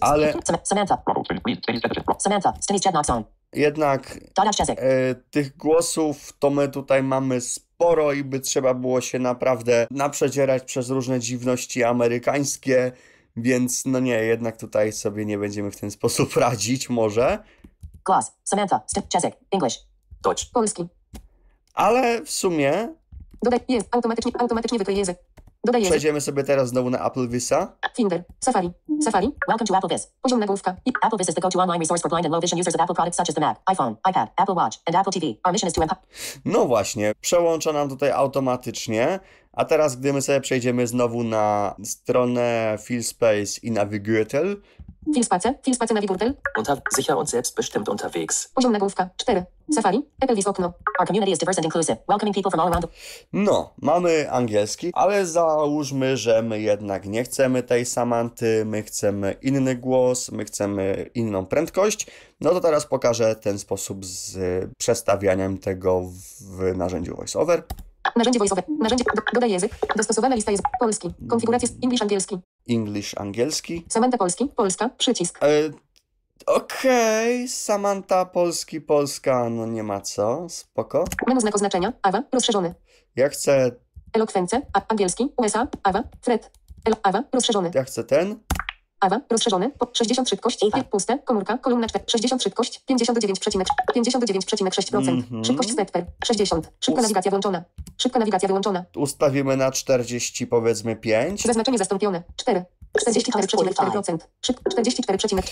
Ale Sam- Samantha. Samantha. Stimmy's Chat on. Jednak e, tych głosów to my tutaj mamy sporo i by trzeba było się naprawdę naprzedzierać przez różne dziwności amerykańskie, więc no nie, jednak tutaj sobie nie będziemy w ten sposób radzić może. Gloss. Samantha. Jessic. English. Deutsch. Polski. Ale w sumie Dodaj język. Automatycznie, automatycznie wykryje język. Dodaj język. przejdziemy sobie teraz znowu na Applevis'a. Finder, Safari, Safari, Welcome to AppleVis. poziom nagłówka. I AppleVis is the go-to online resource for blind and low vision users of Apple products such as the Mac, iPhone, iPad, Apple Watch, and Apple TV. Our mission is to empower. No właśnie, przełącza nam tutaj automatycznie. A teraz, gdy my sobie przejdziemy znowu na stronę FeelSpace i Navigatel, Filspace, Filspace Navigatel, Unter sicher und selbstbestimmt unterwegs. poziom nagłówka. 4. Safari, Applevis okno. Our community is diverse and inclusive, welcoming people from all around no, mamy angielski, ale załóżmy, że my jednak nie chcemy tej Samanty, my chcemy inny głos, my chcemy inną prędkość. No to teraz pokażę ten sposób z przestawianiem tego w narzędziu VoiceOver. Narzędzie voiceover. Narzędzie. Do, dodaj język. Dostosowana lista jest polski. Konfiguracja English angielski. English angielski. Samantha polski, Polska, przycisk. E, Okej, Samantha polski, Polska, no nie ma co, spoko. Menu znak oznaczenia. Awa, rozszerzony. Ja chcę, Elokwence, angielski, USA, Awa, Fred. Elo, Awa, rozszerzony. ja chcę ten. Awa, rozszerzony, po 60 szybkość, Ewa. puste, komórka, kolumna 4, 60 szybkość, 59,6%, 59,6%, Mhm. szybkość stepper, 60, szybka Ust- nawigacja włączona, szybka nawigacja wyłączona, Ustawimy na 40, powiedzmy 5. zaznaczenie zastąpione, 4, 44,4%. Szyb 44,4%.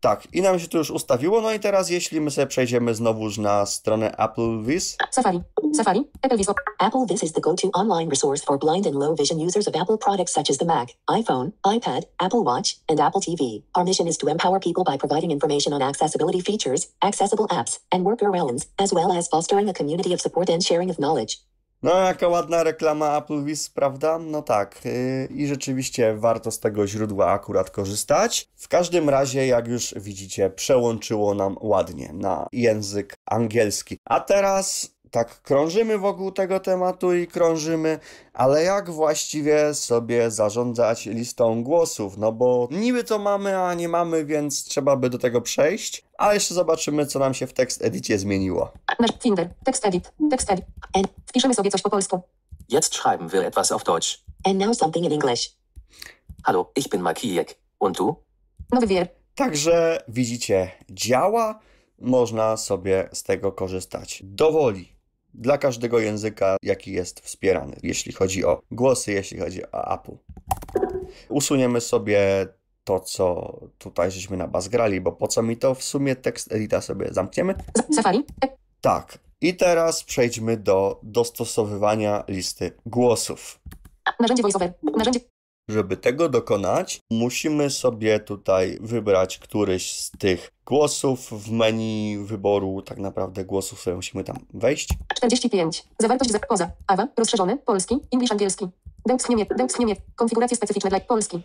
Tak, i nam się tu już ustawiło. No i teraz, jeśli my sobie przejdziemy znowuż na stronę AppleVis, Safari. Safari. Apple Viso. Apple This is the go-to online resource for blind and low vision users of Apple products such as the Mac, iPhone, iPad, Apple Watch, and Apple TV. Our mission is to empower people by providing information on accessibility features, accessible apps, and workarounds, as well as fostering a community of support and sharing of knowledge. No, jaka ładna reklama AppleVis, prawda? No tak. Yy, I rzeczywiście warto z tego źródła akurat korzystać. W każdym razie, jak już widzicie, przełączyło nam ładnie na język angielski. A teraz tak krążymy wokół tego tematu i krążymy, ale jak właściwie sobie zarządzać listą głosów? No bo niby to mamy, a nie mamy, więc trzeba by do tego przejść. A jeszcze zobaczymy, co nam się w tekst edicie zmieniło. Nasz Finder. Tekst edit. Tekst edit. And, Wpiszemy sobie coś po polsku. Jetzt schreiben wir etwas auf Deutsch. and now something in English. Hallo, ich bin Makijek. Und du? Nowy wier. Także widzicie, działa, można sobie z tego korzystać dowoli. Dla każdego języka, jaki jest wspierany, jeśli chodzi o głosy, jeśli chodzi o Apple. Usuniemy sobie to, co tutaj żeśmy na bas grali, bo po co mi to w sumie tekst edita sobie zamkniemy? Safari. Tak. I teraz przejdźmy do dostosowywania listy głosów. Narzędzie VoiceOver. Narzędzie. Żeby tego dokonać, musimy sobie tutaj wybrać któryś z tych głosów w menu wyboru. Tak naprawdę głosów sobie musimy tam wejść. 45. Zawartość za poza. Awa. Rozszerzony. Polski. English angielski. Deutsch niemiec. Deutsch niemiec. Konfiguracje specyficzne dla polski.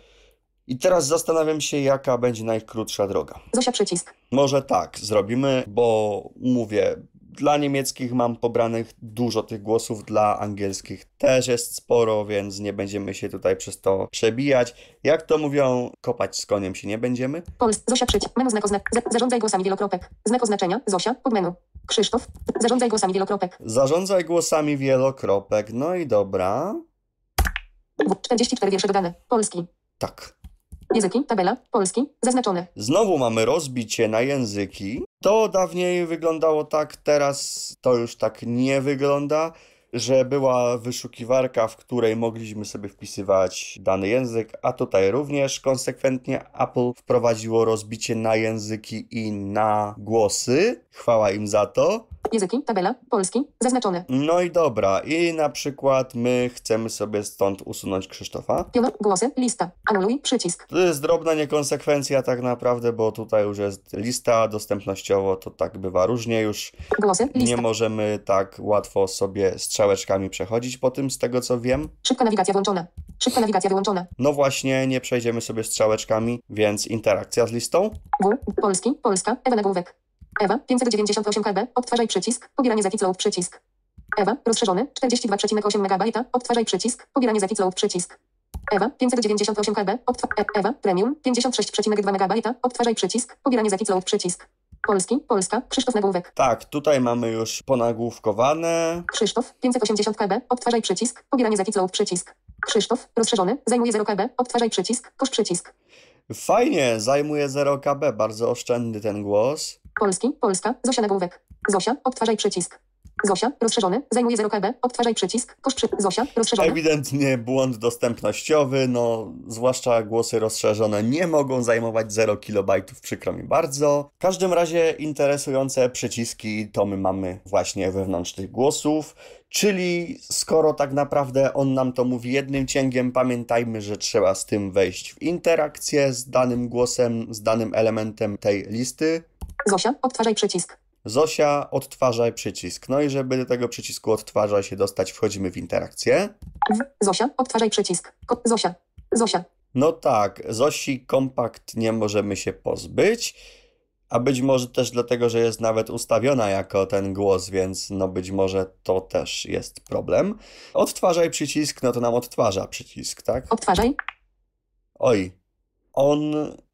I teraz zastanawiam się, jaka będzie najkrótsza droga. Zosia przycisk. Może tak zrobimy, bo mówię, dla niemieckich mam pobranych dużo tych głosów, dla angielskich też jest sporo, więc nie będziemy się tutaj przez to przebijać. Jak to mówią, kopać z koniem się nie będziemy. Pols. Zosia przycisk. Menu znak oznak. Za- zarządzaj głosami wielokropek. Znak oznaczenia. Zosia. Podmenu. Krzysztof. Zarządzaj głosami wielokropek. Zarządzaj głosami wielokropek. No i dobra. W. 44 wiersze dodane. Polski. Tak. Języki. Tabela. Polski. Zaznaczone. Znowu mamy rozbicie na języki. To dawniej wyglądało tak, teraz to już tak nie wygląda, że była wyszukiwarka, w której mogliśmy sobie wpisywać dany język, a tutaj również konsekwentnie Apple wprowadziło rozbicie na języki i na głosy. Chwała im za to. Języki. Tabela. Polski. Zaznaczone. No i dobra, i na przykład my chcemy sobie stąd usunąć Krzysztofa. Piono. Głosy. Lista. Anuluj. Przycisk. To jest drobna niekonsekwencja tak naprawdę, bo tutaj już jest lista dostępnościowo, to tak bywa różnie już. Głosy. Nie Lista. możemy tak łatwo sobie strzałeczkami przechodzić po tym, z tego co wiem. Szybka nawigacja włączona. Szybka nawigacja wyłączona. No właśnie, nie przejdziemy sobie strzałeczkami, więc interakcja z listą. W. Polski. Polska. Ewa Nagłówek. Ewa. 598 KB. Odtwarzaj przycisk. Pobieranie za Kitzload przycisk. Ewa. Rozszerzony. 42,8 MB. Odtwarzaj przycisk. Pobieranie za Kitzload przycisk. Ewa. 598 KB. Odtwa- e- Ewa. Premium. 56,2 MB. Odtwarzaj przycisk. Pobieranie za Kitzload przycisk. Polski. Polska. Krzysztof Nagłówek. Tak, tutaj mamy już ponagłówkowane. Krzysztof. 580 KB. Odtwarzaj przycisk. Pobieranie za Kitzload przycisk. Krzysztof. Rozszerzony. Zajmuje 0 KB. Odtwarzaj przycisk. Kosz przycisk. Fajnie, zajmuje 0 KB, bardzo oszczędny ten głos. Polski. Polska. Zosia Nagłówek. Zosia. Odtwarzaj przycisk. Zosia. Rozszerzony. Zajmuje 0 KB. Odtwarzaj przycisk. Kosz przy... Zosia. Rozszerzony. Ewidentnie błąd dostępnościowy, no zwłaszcza głosy rozszerzone nie mogą zajmować 0 KB, przykro mi bardzo. W każdym razie interesujące przyciski to my mamy właśnie wewnątrz tych głosów, czyli skoro tak naprawdę on nam to mówi jednym cięgiem, pamiętajmy, że trzeba z tym wejść w interakcję z danym głosem, z danym elementem tej listy. Zosia. Odtwarzaj przycisk. Zosia, odtwarzaj przycisk. No i żeby do tego przycisku odtwarzaj się dostać, wchodzimy w interakcję. Zosia. Odtwarzaj przycisk. Zosia. Zosia. No tak, Zosi kompakt nie możemy się pozbyć, a być może też dlatego, że jest nawet ustawiona jako ten głos, więc no być może to też jest problem. Odtwarzaj przycisk, no to nam odtwarza przycisk, tak? Odtwarzaj. Oj, on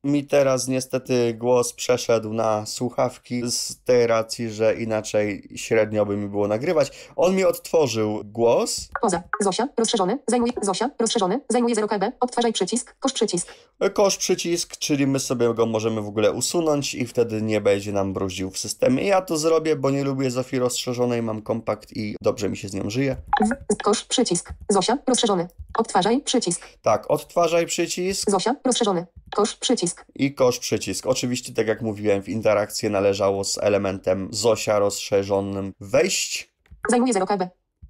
Mi teraz niestety głos przeszedł na słuchawki z tej racji, że inaczej średnio by mi było nagrywać. On mi odtworzył głos. Poza. Zosia. Rozszerzony. Zajmuje. Zosia. Rozszerzony. Zajmuje 0 KB. Odtwarzaj przycisk. Kosz przycisk. Kosz przycisk, czyli my sobie go możemy w ogóle usunąć i wtedy nie będzie nam bruździł w systemie. Ja to zrobię, bo nie lubię Zofii rozszerzonej, mam kompakt i dobrze mi się z nią żyje. Kosz przycisk. Zosia. Rozszerzony. Odtwarzaj przycisk. Tak, odtwarzaj przycisk Zosia. Rozszerzony. Kosz przycisk. I kosz przycisk. Oczywiście, tak jak mówiłem, w interakcję należało z elementem Zosia rozszerzonym wejść. Zajmuje 0 KB.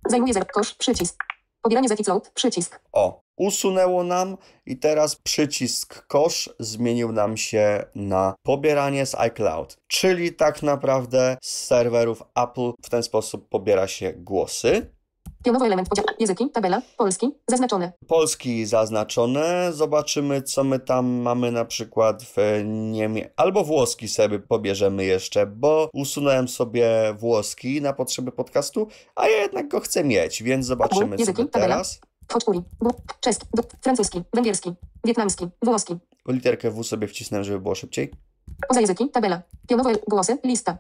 Zajmuje 0. Kosz przycisk. Pobieranie z load przycisk. O, usunęło nam i teraz przycisk kosz zmienił nam się na pobieranie z iCloud. Czyli tak naprawdę z serwerów Apple w ten sposób pobiera się głosy. Pionowy element podziału. Języki. Tabela. Polski. Zaznaczone. Polski zaznaczone. Zobaczymy, co my tam mamy na przykład w Niemie... Albo włoski sobie pobierzemy jeszcze, bo usunąłem sobie włoski na potrzeby podcastu, a ja jednak go chcę mieć, więc zobaczymy Języki, sobie tabela. teraz. Voczpuri. Bu. Czeski. Francuski. Węgierski. Wietnamski. Włoski. Literkę W sobie wcisnę, żeby było szybciej. Poza języki. Tabela. Pionowe głosy. Lista.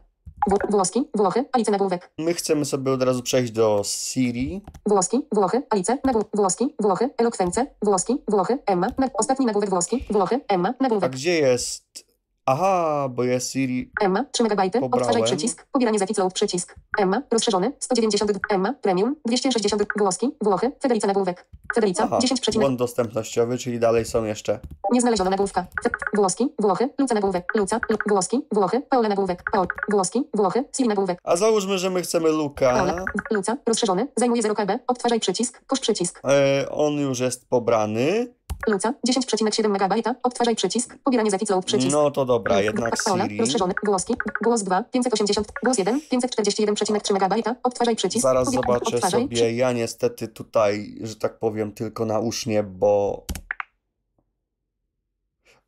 Włoski. Włochy. Alice nagłówek. My chcemy sobie od razu przejść do Siri. Włoski, Włochy, Alice, nagłówek, Włoski, Włochy, Elokwence, Włoski, Włochy, Emma, na, ostatni nagłówek Włoski, Włochy, Emma, A nagłówek, gdzie jest... Aha, bo jest Siri... Emma, 3 MB, odtwarzaj przycisk, pobieranie za load przycisk, Emma, rozszerzony, 190, Emma, premium, 260, Włoski, Włochy, Federica nagłówek, Federica, Aha, 10 przecinek, błąd dostępnościowy, czyli dalej są jeszcze... nie znaleziono nagłówka, Włoski, Włochy, Luca nagłówek, Luca, Lu, Włoski, Włochy, Paola nagłówek, Paol, Włoski, Włochy, Siri nagłówek, A załóżmy, że my chcemy Luka. Paola, Luca, rozszerzony, zajmuje 0 KB, odtwarzaj przycisk, kosz przycisk, E, on już jest pobrany. Luca, 10,7 MB, odtwarzaj przycisk, pobieranie za load przycisk. No to dobra, jednak Siri. rozszerzony, głoski, głos 2, 580, głos 1, 541,3 MB, odtwarzaj przycisk. Zaraz zobaczę odtwarzaj sobie. Ja niestety tutaj, że tak powiem, tylko nausznie, bo.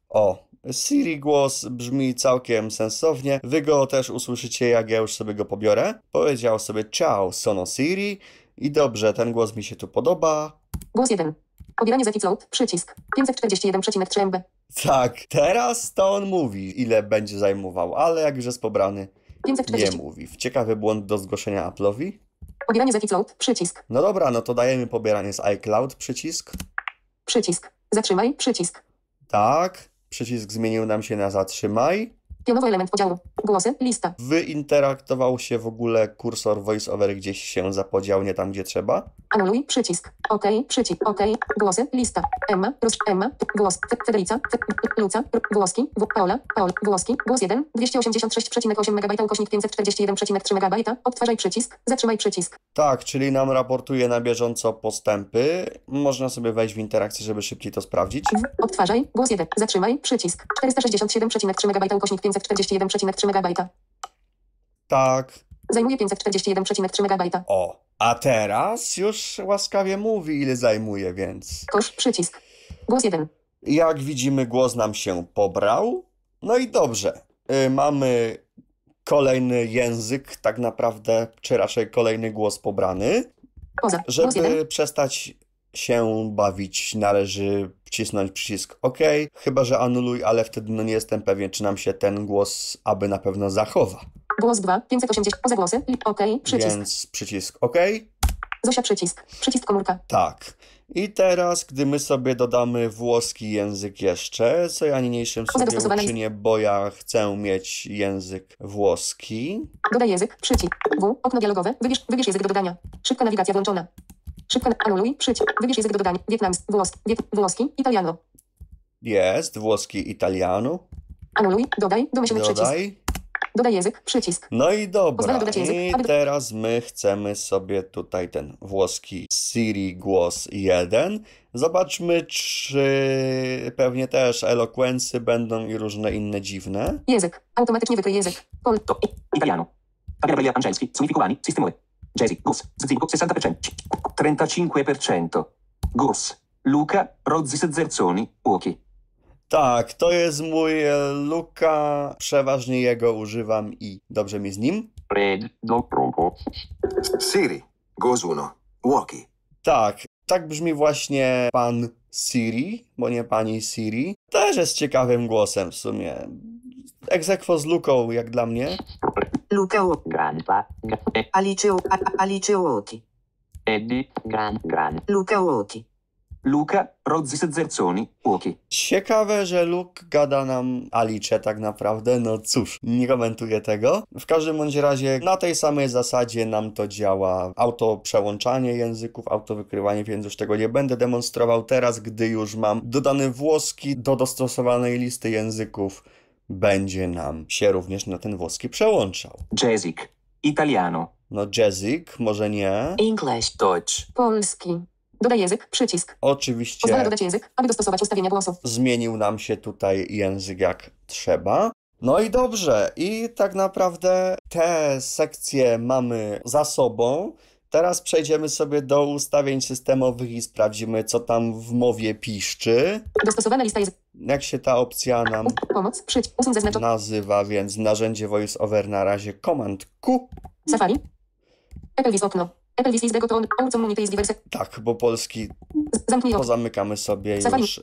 O, Siri głos brzmi całkiem sensownie. Wy go też usłyszycie, jak ja już sobie go pobiorę. Powiedział sobie ciao, sono Siri. I dobrze, ten głos mi się tu podoba. Głos 1. Pobieranie za load, przycisk, 541,3 MB. Tak, teraz to on mówi, ile będzie zajmował, ale jak już jest pobrany, nie 540. mówi. Ciekawy błąd do zgłoszenia Apple'owi. Pobieranie za load, przycisk, No dobra, no to dajemy pobieranie z iCloud przycisk. przycisk, zatrzymaj, przycisk. Tak, przycisk zmienił nam się na zatrzymaj. Pionowy element podziału, głosy, lista. Wyinteraktował się w ogóle kursor voiceover gdzieś się zapodział, nie tam gdzie trzeba. Anuluj, przycisk, OK, przycisk, OK, głosy, lista. Emma, roz, Emma, głos, Fe- Federica, Fe- Luca, Włoski, W, Paola, Paul, Włoski, głos 1, 286,8 MB, ukośnik 541,3 MB, odtwarzaj przycisk, zatrzymaj przycisk. Tak, czyli nam raportuje na bieżąco postępy. Można sobie wejść w interakcję, żeby szybciej to sprawdzić. Odtwarzaj, głos 1, zatrzymaj, przycisk, 467,3 MB, ukośnik 541,3 MB. Tak, Zajmuje 541,3 MB. o. A teraz już łaskawie mówi, ile zajmuje, więc. Kosz, przycisk. Głos 1. Jak widzimy, głos nam się pobrał. No i dobrze. Y, mamy kolejny język, tak naprawdę, czy raczej kolejny głos pobrany. Poza. Głos 1. Żeby przestać się bawić, należy wcisnąć przycisk OK, chyba że anuluj, ale wtedy no nie jestem pewien, czy nam się ten głos aby na pewno zachowa. Głos 2. 580. Poza głosy. OK. Przycisk. Więc przycisk OK. Zosia przycisk. Przycisk komórka. Tak. I teraz, gdy my sobie dodamy włoski język jeszcze, co ja niniejszym sobie uczynię, bo ja chcę mieć język włoski. Dodaj język. Przycisk. W. Okno dialogowe. Wybierz, wybierz język do dodania. Szybka nawigacja włączona. Szybka. Anuluj. Przycisk. Wybierz język do dodania. Wietnamski. Włoski. Wiet, włoski. Italiano. Jest włoski italiano. Anuluj. Dodaj. Domyślny przycisk. Dodaj. Dodaj język. Przycisk. No i dobra. Język, I aby- teraz my chcemy sobie tutaj ten włoski Siri głos 1. Zobaczmy, czy pewnie też elokwencje będą i różne inne dziwne. Język. Automatycznie wykryj język. Pol. To italiano. Papier Brilla Angelski, sonificowani, Jazzy, Gus, Zzigu, 60%. 35%. Gus, Luca, Rozzi Zerzoni, Łoki. Tak, to jest mój e, Luka. Przeważnie jego używam i dobrze mi z nim. Siri, 1, Walkie. Tak, Tak brzmi właśnie pan Siri, bo nie pani Siri. Też jest ciekawym głosem w sumie. Egzekwo z Luką, jak dla mnie. Luca O. Grandpa, G- Alice O. Alice Oti. Eddie, Grand, Grand, Luca Oti. Luca Rozzis Zerzoni Łoki. Ciekawe, że Luke gada nam Alice tak naprawdę, no cóż, nie komentuję tego. W każdym bądź razie na tej samej zasadzie nam to działa auto przełączanie języków, auto wykrywanie, więc już tego nie będę demonstrował teraz, gdy już mam dodany włoski do dostosowanej listy języków. Będzie nam się również na ten włoski przełączał. Jessic. Italiano. No jazzik, może nie. English, Deutsch. Polski. Dodaj język, przycisk. Oczywiście Pozwala dodać język, aby dostosować ustawienia głosu. zmienił nam się tutaj język jak trzeba. No i dobrze, i tak naprawdę te sekcje mamy za sobą. Teraz przejdziemy sobie do ustawień systemowych i sprawdzimy, co tam w mowie piszczy. Dostosowana lista języków. Jak się ta opcja nam Pomoc, usuń zaznaczone. nazywa, więc narzędzie VoiceOver na razie Command Q. Safari. Applevis okno. Applevis list to on. Aucom munity is diverse. Tak, bo polski Zamknij pozamykamy sobie Safari. już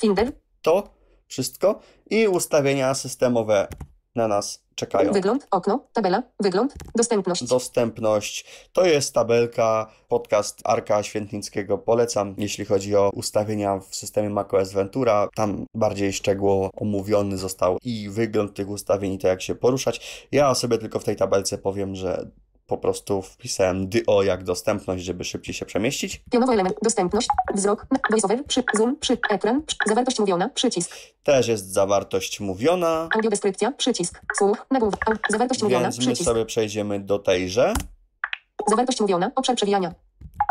Finder. to wszystko i ustawienia systemowe na nas czekają. Wygląd, okno, tabela, wygląd, dostępność. Dostępność to jest tabelka, podcast Arka Świętnickiego. Polecam, jeśli chodzi o ustawienia w systemie macOS Ventura. Tam bardziej szczegółowo omówiony został i wygląd tych ustawień, i to jak się poruszać. Ja sobie tylko w tej tabelce powiem, że po prostu wpisałem DO jak dostępność, żeby szybciej się przemieścić. Pionowy element, dostępność, wzrok, voiceover, przy, zoom, przy, ekran, przy, zawartość mówiona, przycisk, Też jest zawartość mówiona, audiodeskrypcja, przycisk, słuch, nagłówek, zawartość mówiona, więc my przycisk, sobie przejdziemy do tejże. zawartość mówiona, obszar przewijania,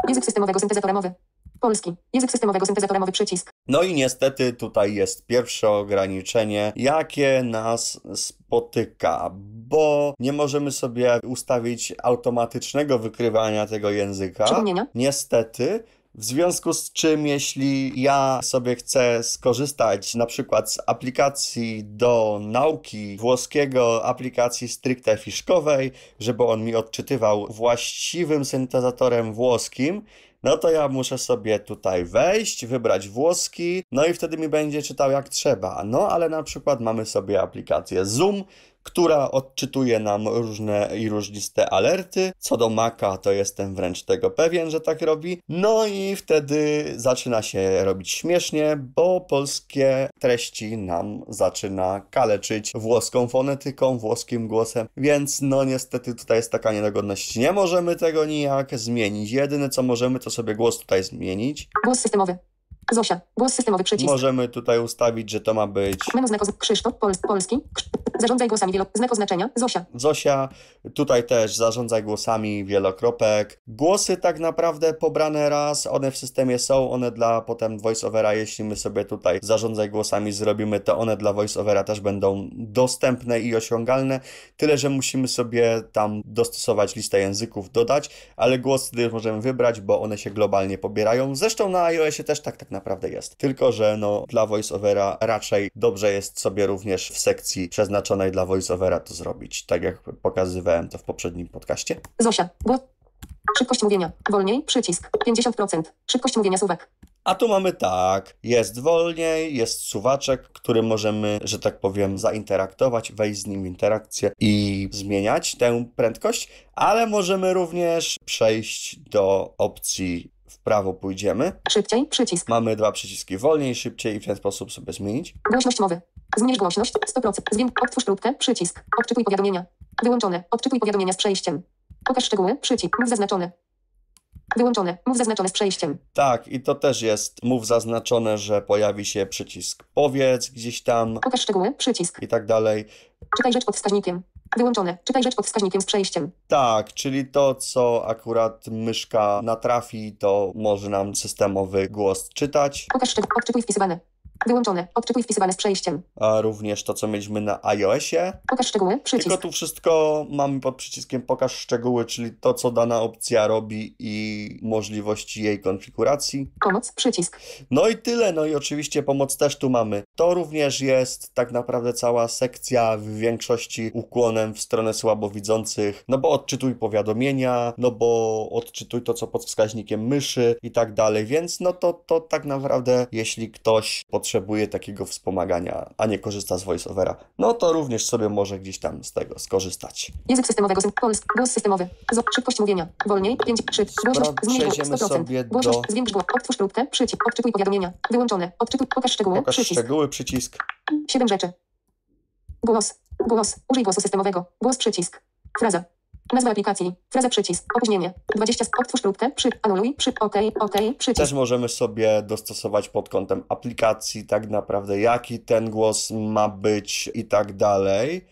język systemowego syntezatora mowy, polski, język systemowego syntezatora mowy, przycisk, No i niestety tutaj jest pierwsze ograniczenie, jakie nas spotyka, bo nie możemy sobie ustawić automatycznego wykrywania tego języka. przypomnienia, Niestety. W związku z czym, jeśli ja sobie chcę skorzystać na przykład z aplikacji do nauki włoskiego, aplikacji stricte fiszkowej, żeby on mi odczytywał właściwym syntezatorem włoskim, no to ja muszę sobie tutaj wejść, wybrać włoski, no i wtedy mi będzie czytał jak trzeba. No ale na przykład mamy sobie aplikację Zoom, która odczytuje nam różne i różniste alerty. Co do Maca, to jestem wręcz tego pewien, że tak robi. No i wtedy zaczyna się robić śmiesznie, bo polskie treści nam zaczyna kaleczyć włoską fonetyką, włoskim głosem, więc no niestety tutaj jest taka niedogodność. Nie możemy tego nijak zmienić. Jedyne co możemy, to sobie głos tutaj zmienić. głos systemowy, Zosia, głos systemowy, przycisk, Możemy tutaj ustawić, że to ma być menu znak Krzysztof, Pol, Polski, zarządzaj głosami, wielo, znak oznaczenia, Zosia, Zosia, tutaj też zarządzaj głosami, wielokropek. Głosy tak naprawdę pobrane raz, one w systemie są, one dla potem voiceovera, jeśli my sobie tutaj zarządzaj głosami zrobimy, to one dla voiceovera też będą dostępne i osiągalne, tyle że musimy sobie tam dostosować listę języków, dodać, ale głos wtedy możemy wybrać, bo one się globalnie pobierają. Zresztą na iOSie też tak tak naprawdę jest, tylko że no dla voiceovera raczej dobrze jest sobie również w sekcji przeznaczonej dla voiceovera to zrobić, tak jak pokazywałem to w poprzednim podcaście. Zosia, głos, szybkość mówienia, wolniej, przycisk, 50%, szybkość mówienia słówek, A tu mamy tak, jest wolniej, jest suwaczek, który możemy, że tak powiem, zainteraktować, wejść z nim w interakcję i zmieniać tę prędkość, ale możemy również przejść do opcji w prawo pójdziemy. szybciej, przycisk, Mamy dwa przyciski. Wolniej, szybciej i w ten sposób sobie zmienić. głośność mowy, zmniejsz głośność, 100%, zwięk, odtwórz krótkę, przycisk, odczytuj powiadomienia, wyłączone, odczytuj powiadomienia z przejściem, pokaż szczegóły, przycisk, mów zaznaczone, wyłączone, mów zaznaczone z przejściem, Tak, i to też jest mów zaznaczone, że pojawi się przycisk. Powiedz gdzieś tam. Pokaż szczegóły, przycisk, i tak dalej. czytaj rzecz pod wskaźnikiem, wyłączone, czytaj rzecz pod wskaźnikiem z przejściem, Tak, czyli to, co akurat myszka natrafi, to może nam systemowy głos czytać. pokaż szczegóły, odczytuj wpisywane, Wyłączone. Odczytuj wpisywane z przejściem. A również to, co mieliśmy na iOSie. Pokaż szczegóły. Tylko Przycisk. tu wszystko mamy pod przyciskiem pokaż szczegóły, czyli to, co dana opcja robi i możliwości jej konfiguracji. Pomoc. Przycisk. No i tyle, no i oczywiście pomoc też tu mamy. To również jest tak naprawdę cała sekcja w większości ukłonem w stronę słabowidzących, no bo odczytuj powiadomienia, no bo odczytuj to, co pod wskaźnikiem myszy i tak dalej, więc no to, to tak naprawdę, jeśli ktoś potrzebuje takiego wspomagania, a nie korzysta z VoiceOvera, no to również sobie może gdzieś tam z tego skorzystać. Język systemowego. Polski. Głos systemowy. Szybkość mówienia. Wolniej. 5. 3. Głośność. Przejdziemy 100%. sobie Głośność. do- Zwiększ głos. Otwórz krótkę. Przycisk. Odczytuj powiadomienia. Wyłączone. Odczytuj. Pokaż szczegóły. Pokaż Przycisk. szczegóły, przycisk. 7 rzeczy. Głos. Głos. Użyj głosu systemowego. Głos przycisk. Fraza. Nazwa aplikacji. Fraza przycisk. Opóźnienie. 20. Otwórz krótkę. Przy. Anuluj. Przy. OK. OK. Przycisk. Też możemy sobie dostosować pod kątem aplikacji, tak naprawdę, jaki ten głos ma być i tak dalej.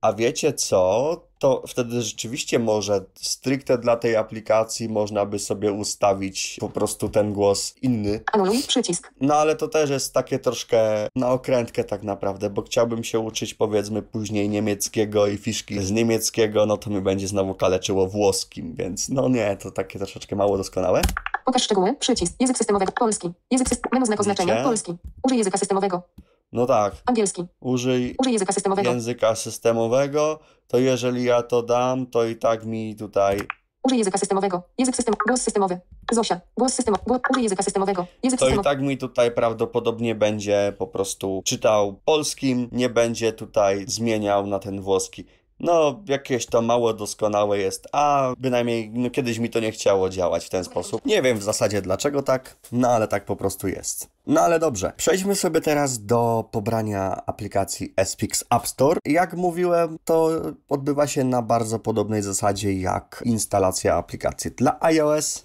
A wiecie co? To wtedy rzeczywiście może stricte dla tej aplikacji można by sobie ustawić po prostu ten głos inny. Anuluj. Przycisk. No ale to też jest takie troszkę na okrętkę tak naprawdę, bo chciałbym się uczyć powiedzmy później niemieckiego i fiszki z niemieckiego, no to mi będzie znowu kaleczyło włoskim, więc no nie, to takie troszeczkę mało doskonałe. Pokaż szczegóły. Przycisk. Język systemowego. Polski. Język system. Menu znak oznaczenia. Polski. Użyj języka systemowego. No tak, Angielski. użyj Użyj języka systemowego. języka systemowego, to jeżeli ja to dam, to i tak mi tutaj. Użyj języka systemowego. Język system. Głos systemowy. Zosia. Głos systemowy. Głos. Użyj języka systemowego. Język To i systemowy. tak mi tutaj prawdopodobnie będzie po prostu czytał polskim, nie będzie tutaj zmieniał na ten włoski. No, jakieś to mało doskonałe jest, a bynajmniej no, kiedyś mi to nie chciało działać w ten sposób. Nie wiem w zasadzie dlaczego tak, no ale tak po prostu jest. No ale dobrze, przejdźmy sobie teraz do pobrania aplikacji SPX App Store. Jak mówiłem, to odbywa się na bardzo podobnej zasadzie jak instalacja aplikacji dla iOS.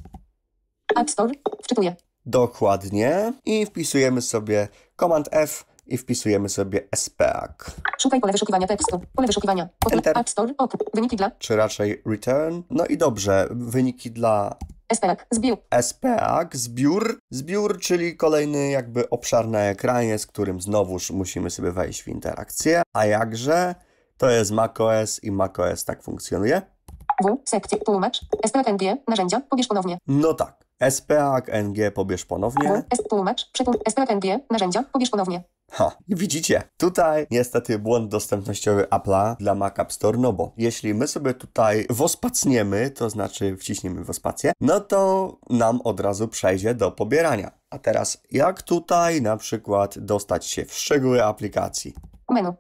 App Store. Wczytuję. Dokładnie. I wpisujemy sobie Command F i wpisujemy sobie SPAC, Szukaj pole wyszukiwania tekstu. Pole wyszukiwania. Enter. App Store. Ok. Wyniki dla czy raczej return. No i dobrze, wyniki dla SPAC. Zbiór. SPAC, zbiór. Zbiór, czyli kolejny jakby obszar na ekranie, z którym znowuż musimy sobie wejść w interakcję. A jakże? To jest macOS i macOS tak funkcjonuje. W. Sekcje. Tłumacz. SPAC NG. Narzędzia. Pobierz ponownie. No tak. SPAC NG pobierz ponownie. W. S. Tłumacz. Przetłumacz. SPAC NG. Narzędzia. Pobierz ponownie. Ha, widzicie, tutaj niestety błąd dostępnościowy Apple'a dla Mac App Store, no bo jeśli my sobie tutaj wospacniemy, to znaczy wciśniemy wospację, no to nam od razu przejdzie do pobierania. A teraz jak tutaj na przykład dostać się w szczegóły aplikacji? Menu.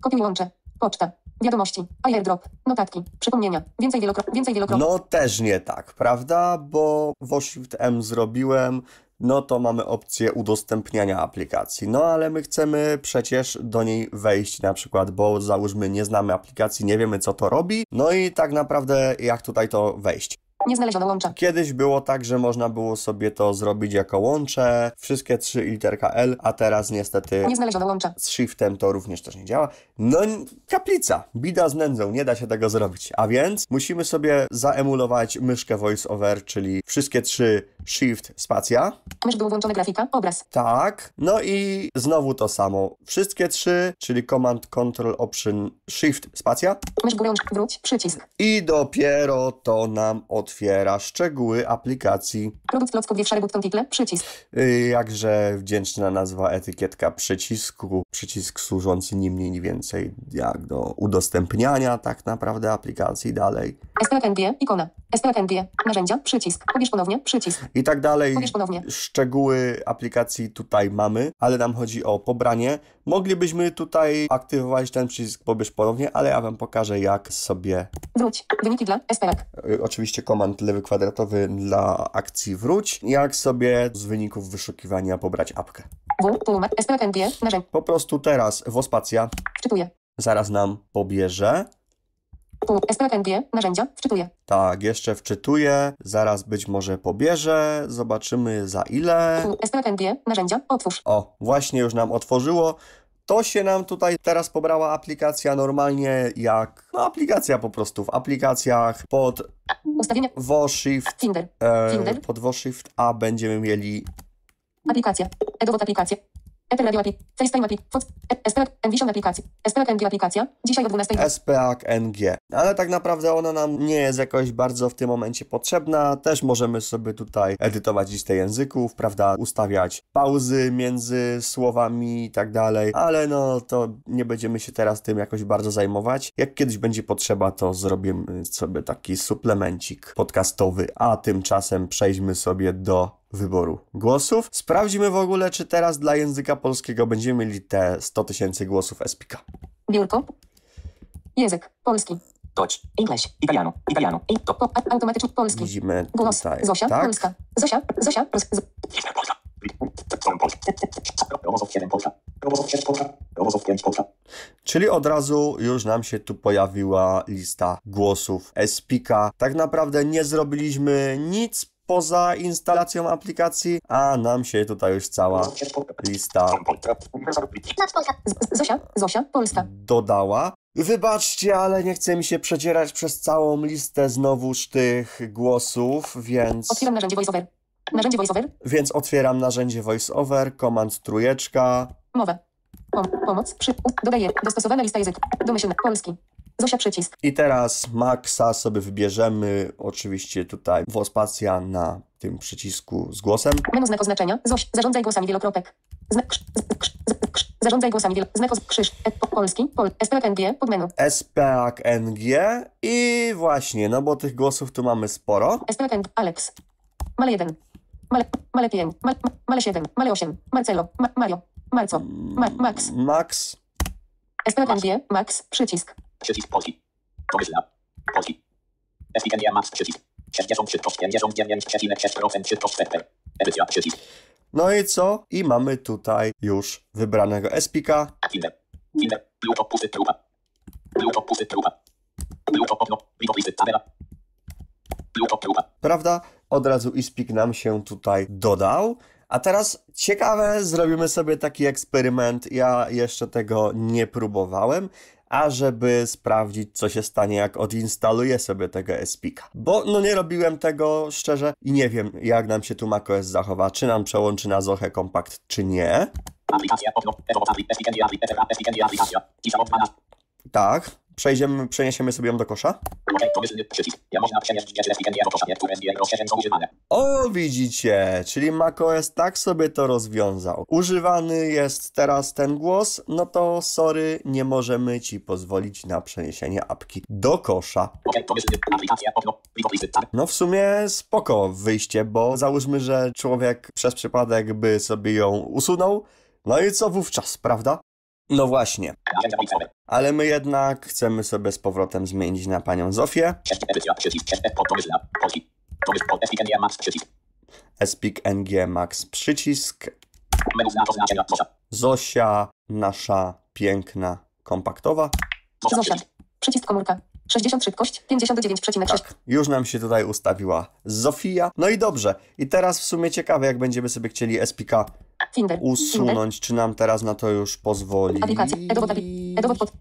Kopiuj łącze. Poczta. Wiadomości. AirDrop. Notatki. Przypomnienia. Więcej wielokrotnie. Więcej wielokrotnie. No też nie tak, prawda? Bo w Shift M zrobiłem, no to mamy opcję udostępniania aplikacji. No ale my chcemy przecież do niej wejść na przykład, bo załóżmy nie znamy aplikacji, nie wiemy co to robi. No i tak naprawdę jak tutaj to wejść. Nie znaleziono łącza. Kiedyś było tak, że można było sobie to zrobić jako łącze, wszystkie trzy literka L, a teraz niestety Nie znaleziono łącza. z shiftem to również też nie działa. No, kaplica, bida z nędzą, nie da się tego zrobić. A więc musimy sobie zaemulować myszkę voiceover, czyli wszystkie trzy shift spacja. Mysz był włączony grafika. Obraz. Tak. No i znowu to samo. Wszystkie trzy, czyli command, control, option, shift spacja. Mysz górę. Wróć. Przycisk. I dopiero to nam otwiera szczegóły aplikacji. Produkt klocku dwie w szary button title. Przycisk. Y, Jakże wdzięczna nazwa etykietka przycisku. Przycisk służący ni mniej, ni więcej jak do udostępniania tak naprawdę aplikacji dalej NG. Ikona. NG. Narzędzia. Przycisk. Pobierz ponownie. Przycisk. I tak dalej. Szczegóły aplikacji tutaj mamy, ale nam chodzi o pobranie. Moglibyśmy tutaj aktywować ten przycisk pobierz ponownie, ale ja Wam pokażę jak sobie Wróć. Wyniki dla SPAC. y, oczywiście komand lewy kwadratowy dla akcji wróć, jak sobie z wyników wyszukiwania pobrać apkę. W. NG. Po prostu teraz wospacja Wczytuję. zaraz nam pobierze. Tu. SPAC NG. Narzędzia. Wczytuję. Tak, jeszcze wczytuję, zaraz być może pobierze, zobaczymy za ile. Tu. SPAC NG. Narzędzia. Otwórz. O, właśnie już nam otworzyło. To się nam tutaj teraz pobrała aplikacja normalnie jak, no aplikacja po prostu, w aplikacjach pod Ustawienia. WoShift, Finder. e, Finder. pod WoShift A będziemy mieli Aplikacja. Edowot aplikacje. Ether Radio API, FaceTime API, SPAC, Envision aplikacja, SPAC NG aplikacja, dzisiaj o 12. SPAC NG. Ale tak naprawdę ona nam nie jest jakoś bardzo w tym momencie potrzebna. Też możemy sobie tutaj edytować listę języków, prawda, ustawiać pauzy między słowami i tak dalej, ale no to nie będziemy się teraz tym jakoś bardzo zajmować. Jak kiedyś będzie potrzeba, to zrobimy sobie taki suplemencik podcastowy, a tymczasem przejdźmy sobie do wyboru głosów. Sprawdzimy w ogóle, czy teraz dla języka polskiego będziemy mieli te 100 tysięcy głosów SPIKA. Biurko. Język. Polski. Deutsch. English, Italiano. Italiano. To. Po, a, automatyczny. Polski. Widzimy Głos. tutaj, Zosia. tak? Polska. Zosia. Zosia. Polska. Są Polska. Romosów 7 Polska. Romosów 7 Polska. Romosów 5 Polska. Czyli od razu już nam się tu pojawiła lista głosów SPIKA. Tak naprawdę nie zrobiliśmy nic poza instalacją aplikacji, a nam się tutaj już cała lista Zosia. Zosia. Polska. dodała. Wybaczcie, ale nie chcę mi się przedzierać przez całą listę znowuż tych głosów, więc, Otwieram narzędzie VoiceOver. Narzędzie VoiceOver. więc otwieram narzędzie VoiceOver, komand trójeczka, Mowa. Pom, pomoc. Przy, dodaję. Dostosowana lista języków. Domyślny. Polski. Zosia przycisk. I teraz Maxa sobie wybierzemy, oczywiście tutaj wospacja na tym przycisku z głosem. Menu znak oznaczenia. Zoś. Zarządzaj głosami wielokropek. Znak krz, krz, krz, Zarządzaj głosami wielo, znak krzyż. E, po, polski. Pol, SPAC NG. Podmenu. SPAC NG i właśnie, no bo tych głosów tu mamy sporo. SPAC NG. Alex. Male 1. Male, male 5. Male, male 7. Male 8. Marcelo. Ma, Mario. Marco. Ma, Max. Max, SPAC NG. Max. Przycisk. Przycisk Polski. Domyślna. Polski. SPN Max przycisk. 63,99% wszystko sterper. Edycja przycisk. no i co? I mamy tutaj już wybranego SPIKA. Filter. Filter. Bluetooth pusty trupa. Bluetooth pusty trupa. Bluetooth okno. Widowlisty tabela. Bluetooth trupa. prawda? Od razu iSpeak nam się tutaj dodał. A teraz ciekawe, zrobimy sobie taki eksperyment. Ja jeszcze tego nie próbowałem, a żeby sprawdzić, co się stanie, jak odinstaluję sobie tego SPIKa. Bo no nie robiłem tego szczerze i nie wiem, jak nam się tu macOS zachowa. Czy nam przełączy na Zochę Compact, czy nie. Aplikacja okno. Edowo apli. SPN apli. Etera. SPN aplikacja. Cisza od 12. Tak, przejdziemy, przeniesiemy sobie ją do kosza. O, widzicie, czyli macOS tak sobie to rozwiązał. Używany jest teraz ten głos, no to sorry, nie możemy ci pozwolić na przeniesienie apki do kosza. No w sumie spoko wyjście, bo załóżmy, że człowiek przez przypadek by sobie ją usunął, no i co wówczas, prawda? No właśnie. Ale my jednak chcemy sobie z powrotem zmienić na panią Zofię. Espik NG Max przycisk. Zosia. Nasza piękna, kompaktowa. Zosia. Przycisk komórka. 60 szybkość. 59,6. Tak, już nam się tutaj ustawiła Zofia. No i dobrze. I teraz w sumie ciekawe, jak będziemy sobie chcieli Espika Finder. Finder. usunąć, czy nam teraz na to już pozwoli. Aplikacja. Edowod api. Edowod pod.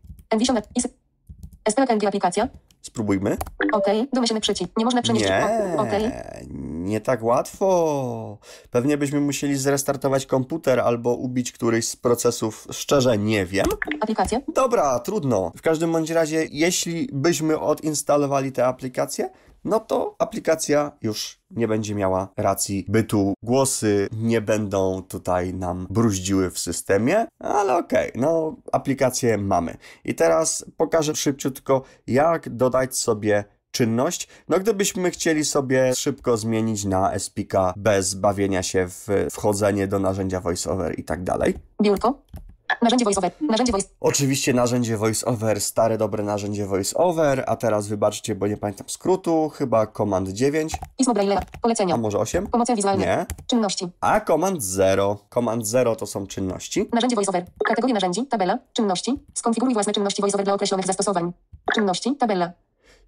NG aplikacja. Spróbujmy. OK. Domyślny przycisk. Nie można przenieść. Nie, O, OK. nie tak łatwo. Pewnie byśmy musieli zrestartować komputer albo ubić któryś z procesów. Szczerze nie wiem. Aplikacja. Dobra, trudno. W każdym bądź razie, jeśli byśmy odinstalowali tę aplikację, no to aplikacja już nie będzie miała racji bytu. Głosy nie będą tutaj nam bruździły w systemie, ale okej, no aplikację mamy. I teraz pokażę szybciutko, jak dodać sobie czynność. No gdybyśmy chcieli sobie szybko zmienić na SPIKA bez bawienia się w wchodzenie do narzędzia VoiceOver i tak dalej. Biurko. Narzędzie VoiceOver. Narzędzie Voice. Oczywiście narzędzie VoiceOver, stare dobre narzędzie VoiceOver, a teraz wybaczcie, bo nie pamiętam skrótu, chyba Command 9, Pismo Braille'a. a Polecenia. może 8? Pomoce wizualne. Nie. Czynności. A Command 0. Command 0 to są czynności. Narzędzie VoiceOver. Kategorie narzędzi. Tabela. Czynności. Skonfiguruj własne czynności VoiceOver dla określonych zastosowań. Czynności. Tabela.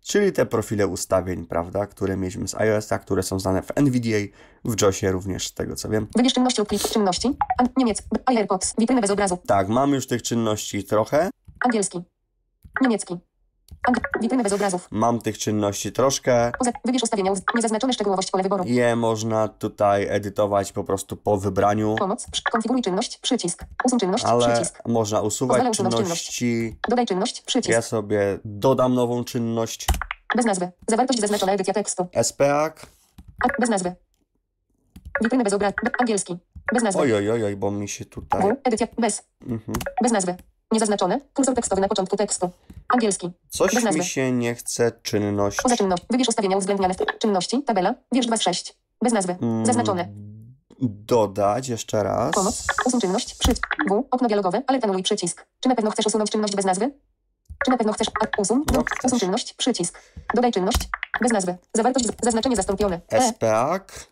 Czyli te profile ustawień, prawda, które mieliśmy z iOS-a, które są znane w NVDA, w JOSie również, z tego co wiem. Wybierz czynności lub plik czynności. An- Niemiec. AirPods. Witryny bez obrazu. Tak, mam już tych czynności trochę. Angielski. Niemiecki. Witryny bez obrazów. Mam tych czynności troszkę. Wybierz ustawienia, niezaznaczone szczegółowość pole wyboru. Je można tutaj edytować po prostu po wybraniu, Pomoc, konfiguruj czynność, przycisk. Usuń czynność, ale przycisk. można usuwać usunąć czynności. Dodaj czynność, przycisk. Ja sobie dodam nową czynność. Bez nazwy. Zawartość zaznaczona, edycja tekstu. SPAK. Bez nazwy. Witryny bez obrazów. Angielski. Bez nazwy. Oj, oj, oj, bo mi się tutaj. W, edycja, bez. Mhm. Bez nazwy. Niezaznaczone. Kursor tekstowy na początku tekstu. Angielski. Coś mi się nie chce czynność. Poza czynność. Wybierz ustawienia uwzględniane w czynności. Tabela. Wiersz 2 z 6. Bez nazwy. Mm, Zaznaczone. Dodać jeszcze raz. Pomoc. Usuń czynność. Przycisk. W. Okno dialogowe, ale anuluj przycisk. Czy na pewno chcesz usunąć czynność bez nazwy? Czy na pewno chcesz... A, usuń. No, usuń czynność. Przycisk. Dodaj czynność. Bez nazwy. Zawartość. Zaznaczenie zastąpione. E. SPAK.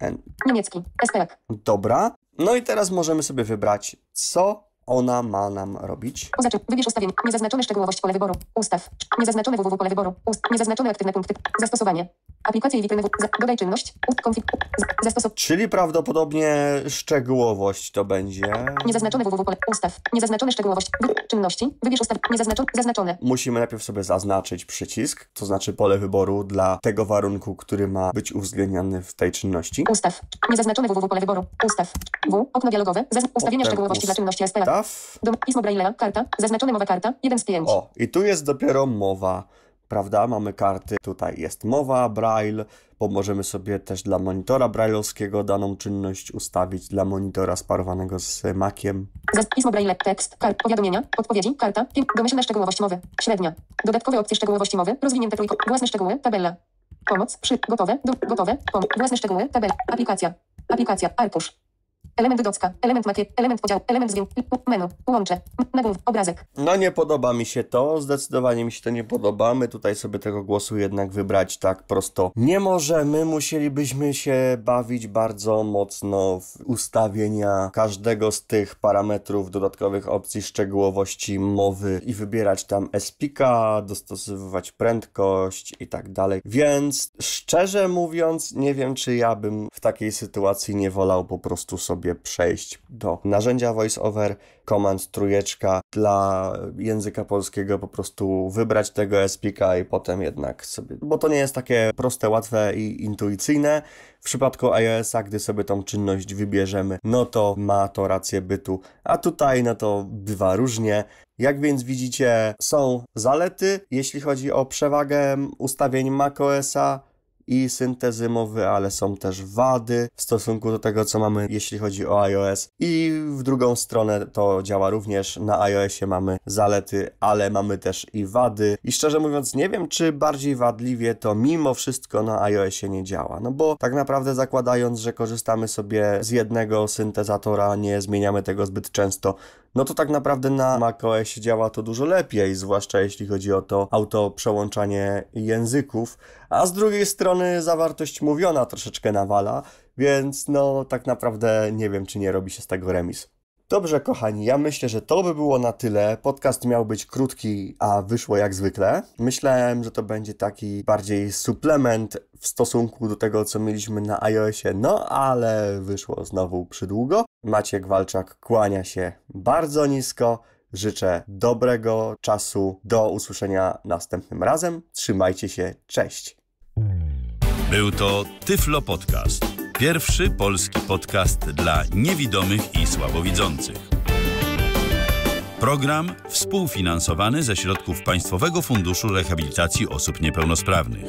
N. Niemiecki. SPAK. Dobra. No i teraz możemy sobie wybrać, co ona ma nam robić. Poza czym wybierz ustawienie. Niezaznaczone szczegółowość pole wyboru. Ustaw. Niezaznaczone www pole wyboru. Ust. Niezaznaczone aktywne punkty. Zastosowanie. Aplikacje i witryny. Za, dodaj czynność. Konfig. z- Zastosow. Czyli prawdopodobnie szczegółowość to będzie. Niezaznaczone www pole. Ustaw. Niezaznaczone szczegółowość. Wy, czynności. Wybierz ustaw. Niezaznaczone. Zaznaczone. Musimy najpierw sobie zaznaczyć przycisk, to znaczy pole wyboru dla tego warunku, który ma być uwzględniany w tej czynności. Ustaw. Niezaznaczone www pole wyboru. Ustaw. W. Okno dialogowe. Zaz... Ustawienia Potem szczegółowości dla czynności SPA. Ustaw. Dom. Pismo Braille'a. Karta. Zaznaczone mowa karta. 1 z 5. O, i tu jest dopiero mowa, prawda? Mamy karty, tutaj jest mowa, braille, bo możemy sobie też dla monitora brailleowskiego daną czynność ustawić, dla monitora sparowanego z Maciem. Zaz... Pismo Braille. Tekst. Kart. Powiadomienia. Odpowiedzi. Karta. Domyślna szczegółowość mowy. Średnia. Dodatkowe opcje szczegółowości mowy. Rozwinięte trójko. Własne szczegóły. Tabela. Pomoc. Przy. Gotowe. Do... Gotowe. Pom. Własne szczegóły. Tabela. Aplikacja. Aplikacja. Arkusz. Element docka. Element makiet. Element podziału. Element zdjęć. Menu. Łącze. Nagłów. Obrazek. No nie podoba mi się to, zdecydowanie mi się to nie podoba. My tutaj sobie tego głosu jednak wybrać tak prosto nie możemy. Musielibyśmy się bawić bardzo mocno w ustawienia każdego z tych parametrów, dodatkowych opcji szczegółowości mowy i wybierać tam SPIKA, dostosowywać prędkość i tak dalej. Więc szczerze mówiąc, nie wiem czy ja bym w takiej sytuacji nie wolał po prostu sobie przejść do narzędzia VoiceOver, komand trójeczka dla języka polskiego, po prostu wybrać tego SPIKA i potem jednak sobie, bo to nie jest takie proste, łatwe i intuicyjne. W przypadku iOS-a, gdy sobie tą czynność wybierzemy, no to ma to rację bytu, a tutaj no to bywa różnie. Jak więc widzicie, są zalety, jeśli chodzi o przewagę ustawień macOS-a, i syntezy mowy, ale są też wady w stosunku do tego, co mamy, jeśli chodzi o iOS. I w drugą stronę to działa również. Na iOSie mamy zalety, ale mamy też i wady. I szczerze mówiąc, nie wiem, czy bardziej wadliwie to mimo wszystko na iOSie nie działa. No bo tak naprawdę zakładając, że korzystamy sobie z jednego syntezatora, nie zmieniamy tego zbyt często, no to tak naprawdę na macOSie działa to dużo lepiej, zwłaszcza jeśli chodzi o to auto przełączanie języków, a z drugiej strony zawartość mówiona troszeczkę nawala, więc no tak naprawdę nie wiem, czy nie robi się z tego remis. Dobrze, kochani, ja myślę, że to by było na tyle. Podcast miał być krótki, a wyszło jak zwykle. Myślałem, że to będzie taki bardziej suplement w stosunku do tego, co mieliśmy na iOSie, no ale wyszło znowu przydługo. Maciek Walczak kłania się bardzo nisko. Życzę dobrego czasu. Do usłyszenia następnym razem. Trzymajcie się. Cześć. Był to Tyflo Podcast. Pierwszy polski podcast dla niewidomych i słabowidzących. Program współfinansowany ze środków Państwowego Funduszu Rehabilitacji Osób Niepełnosprawnych.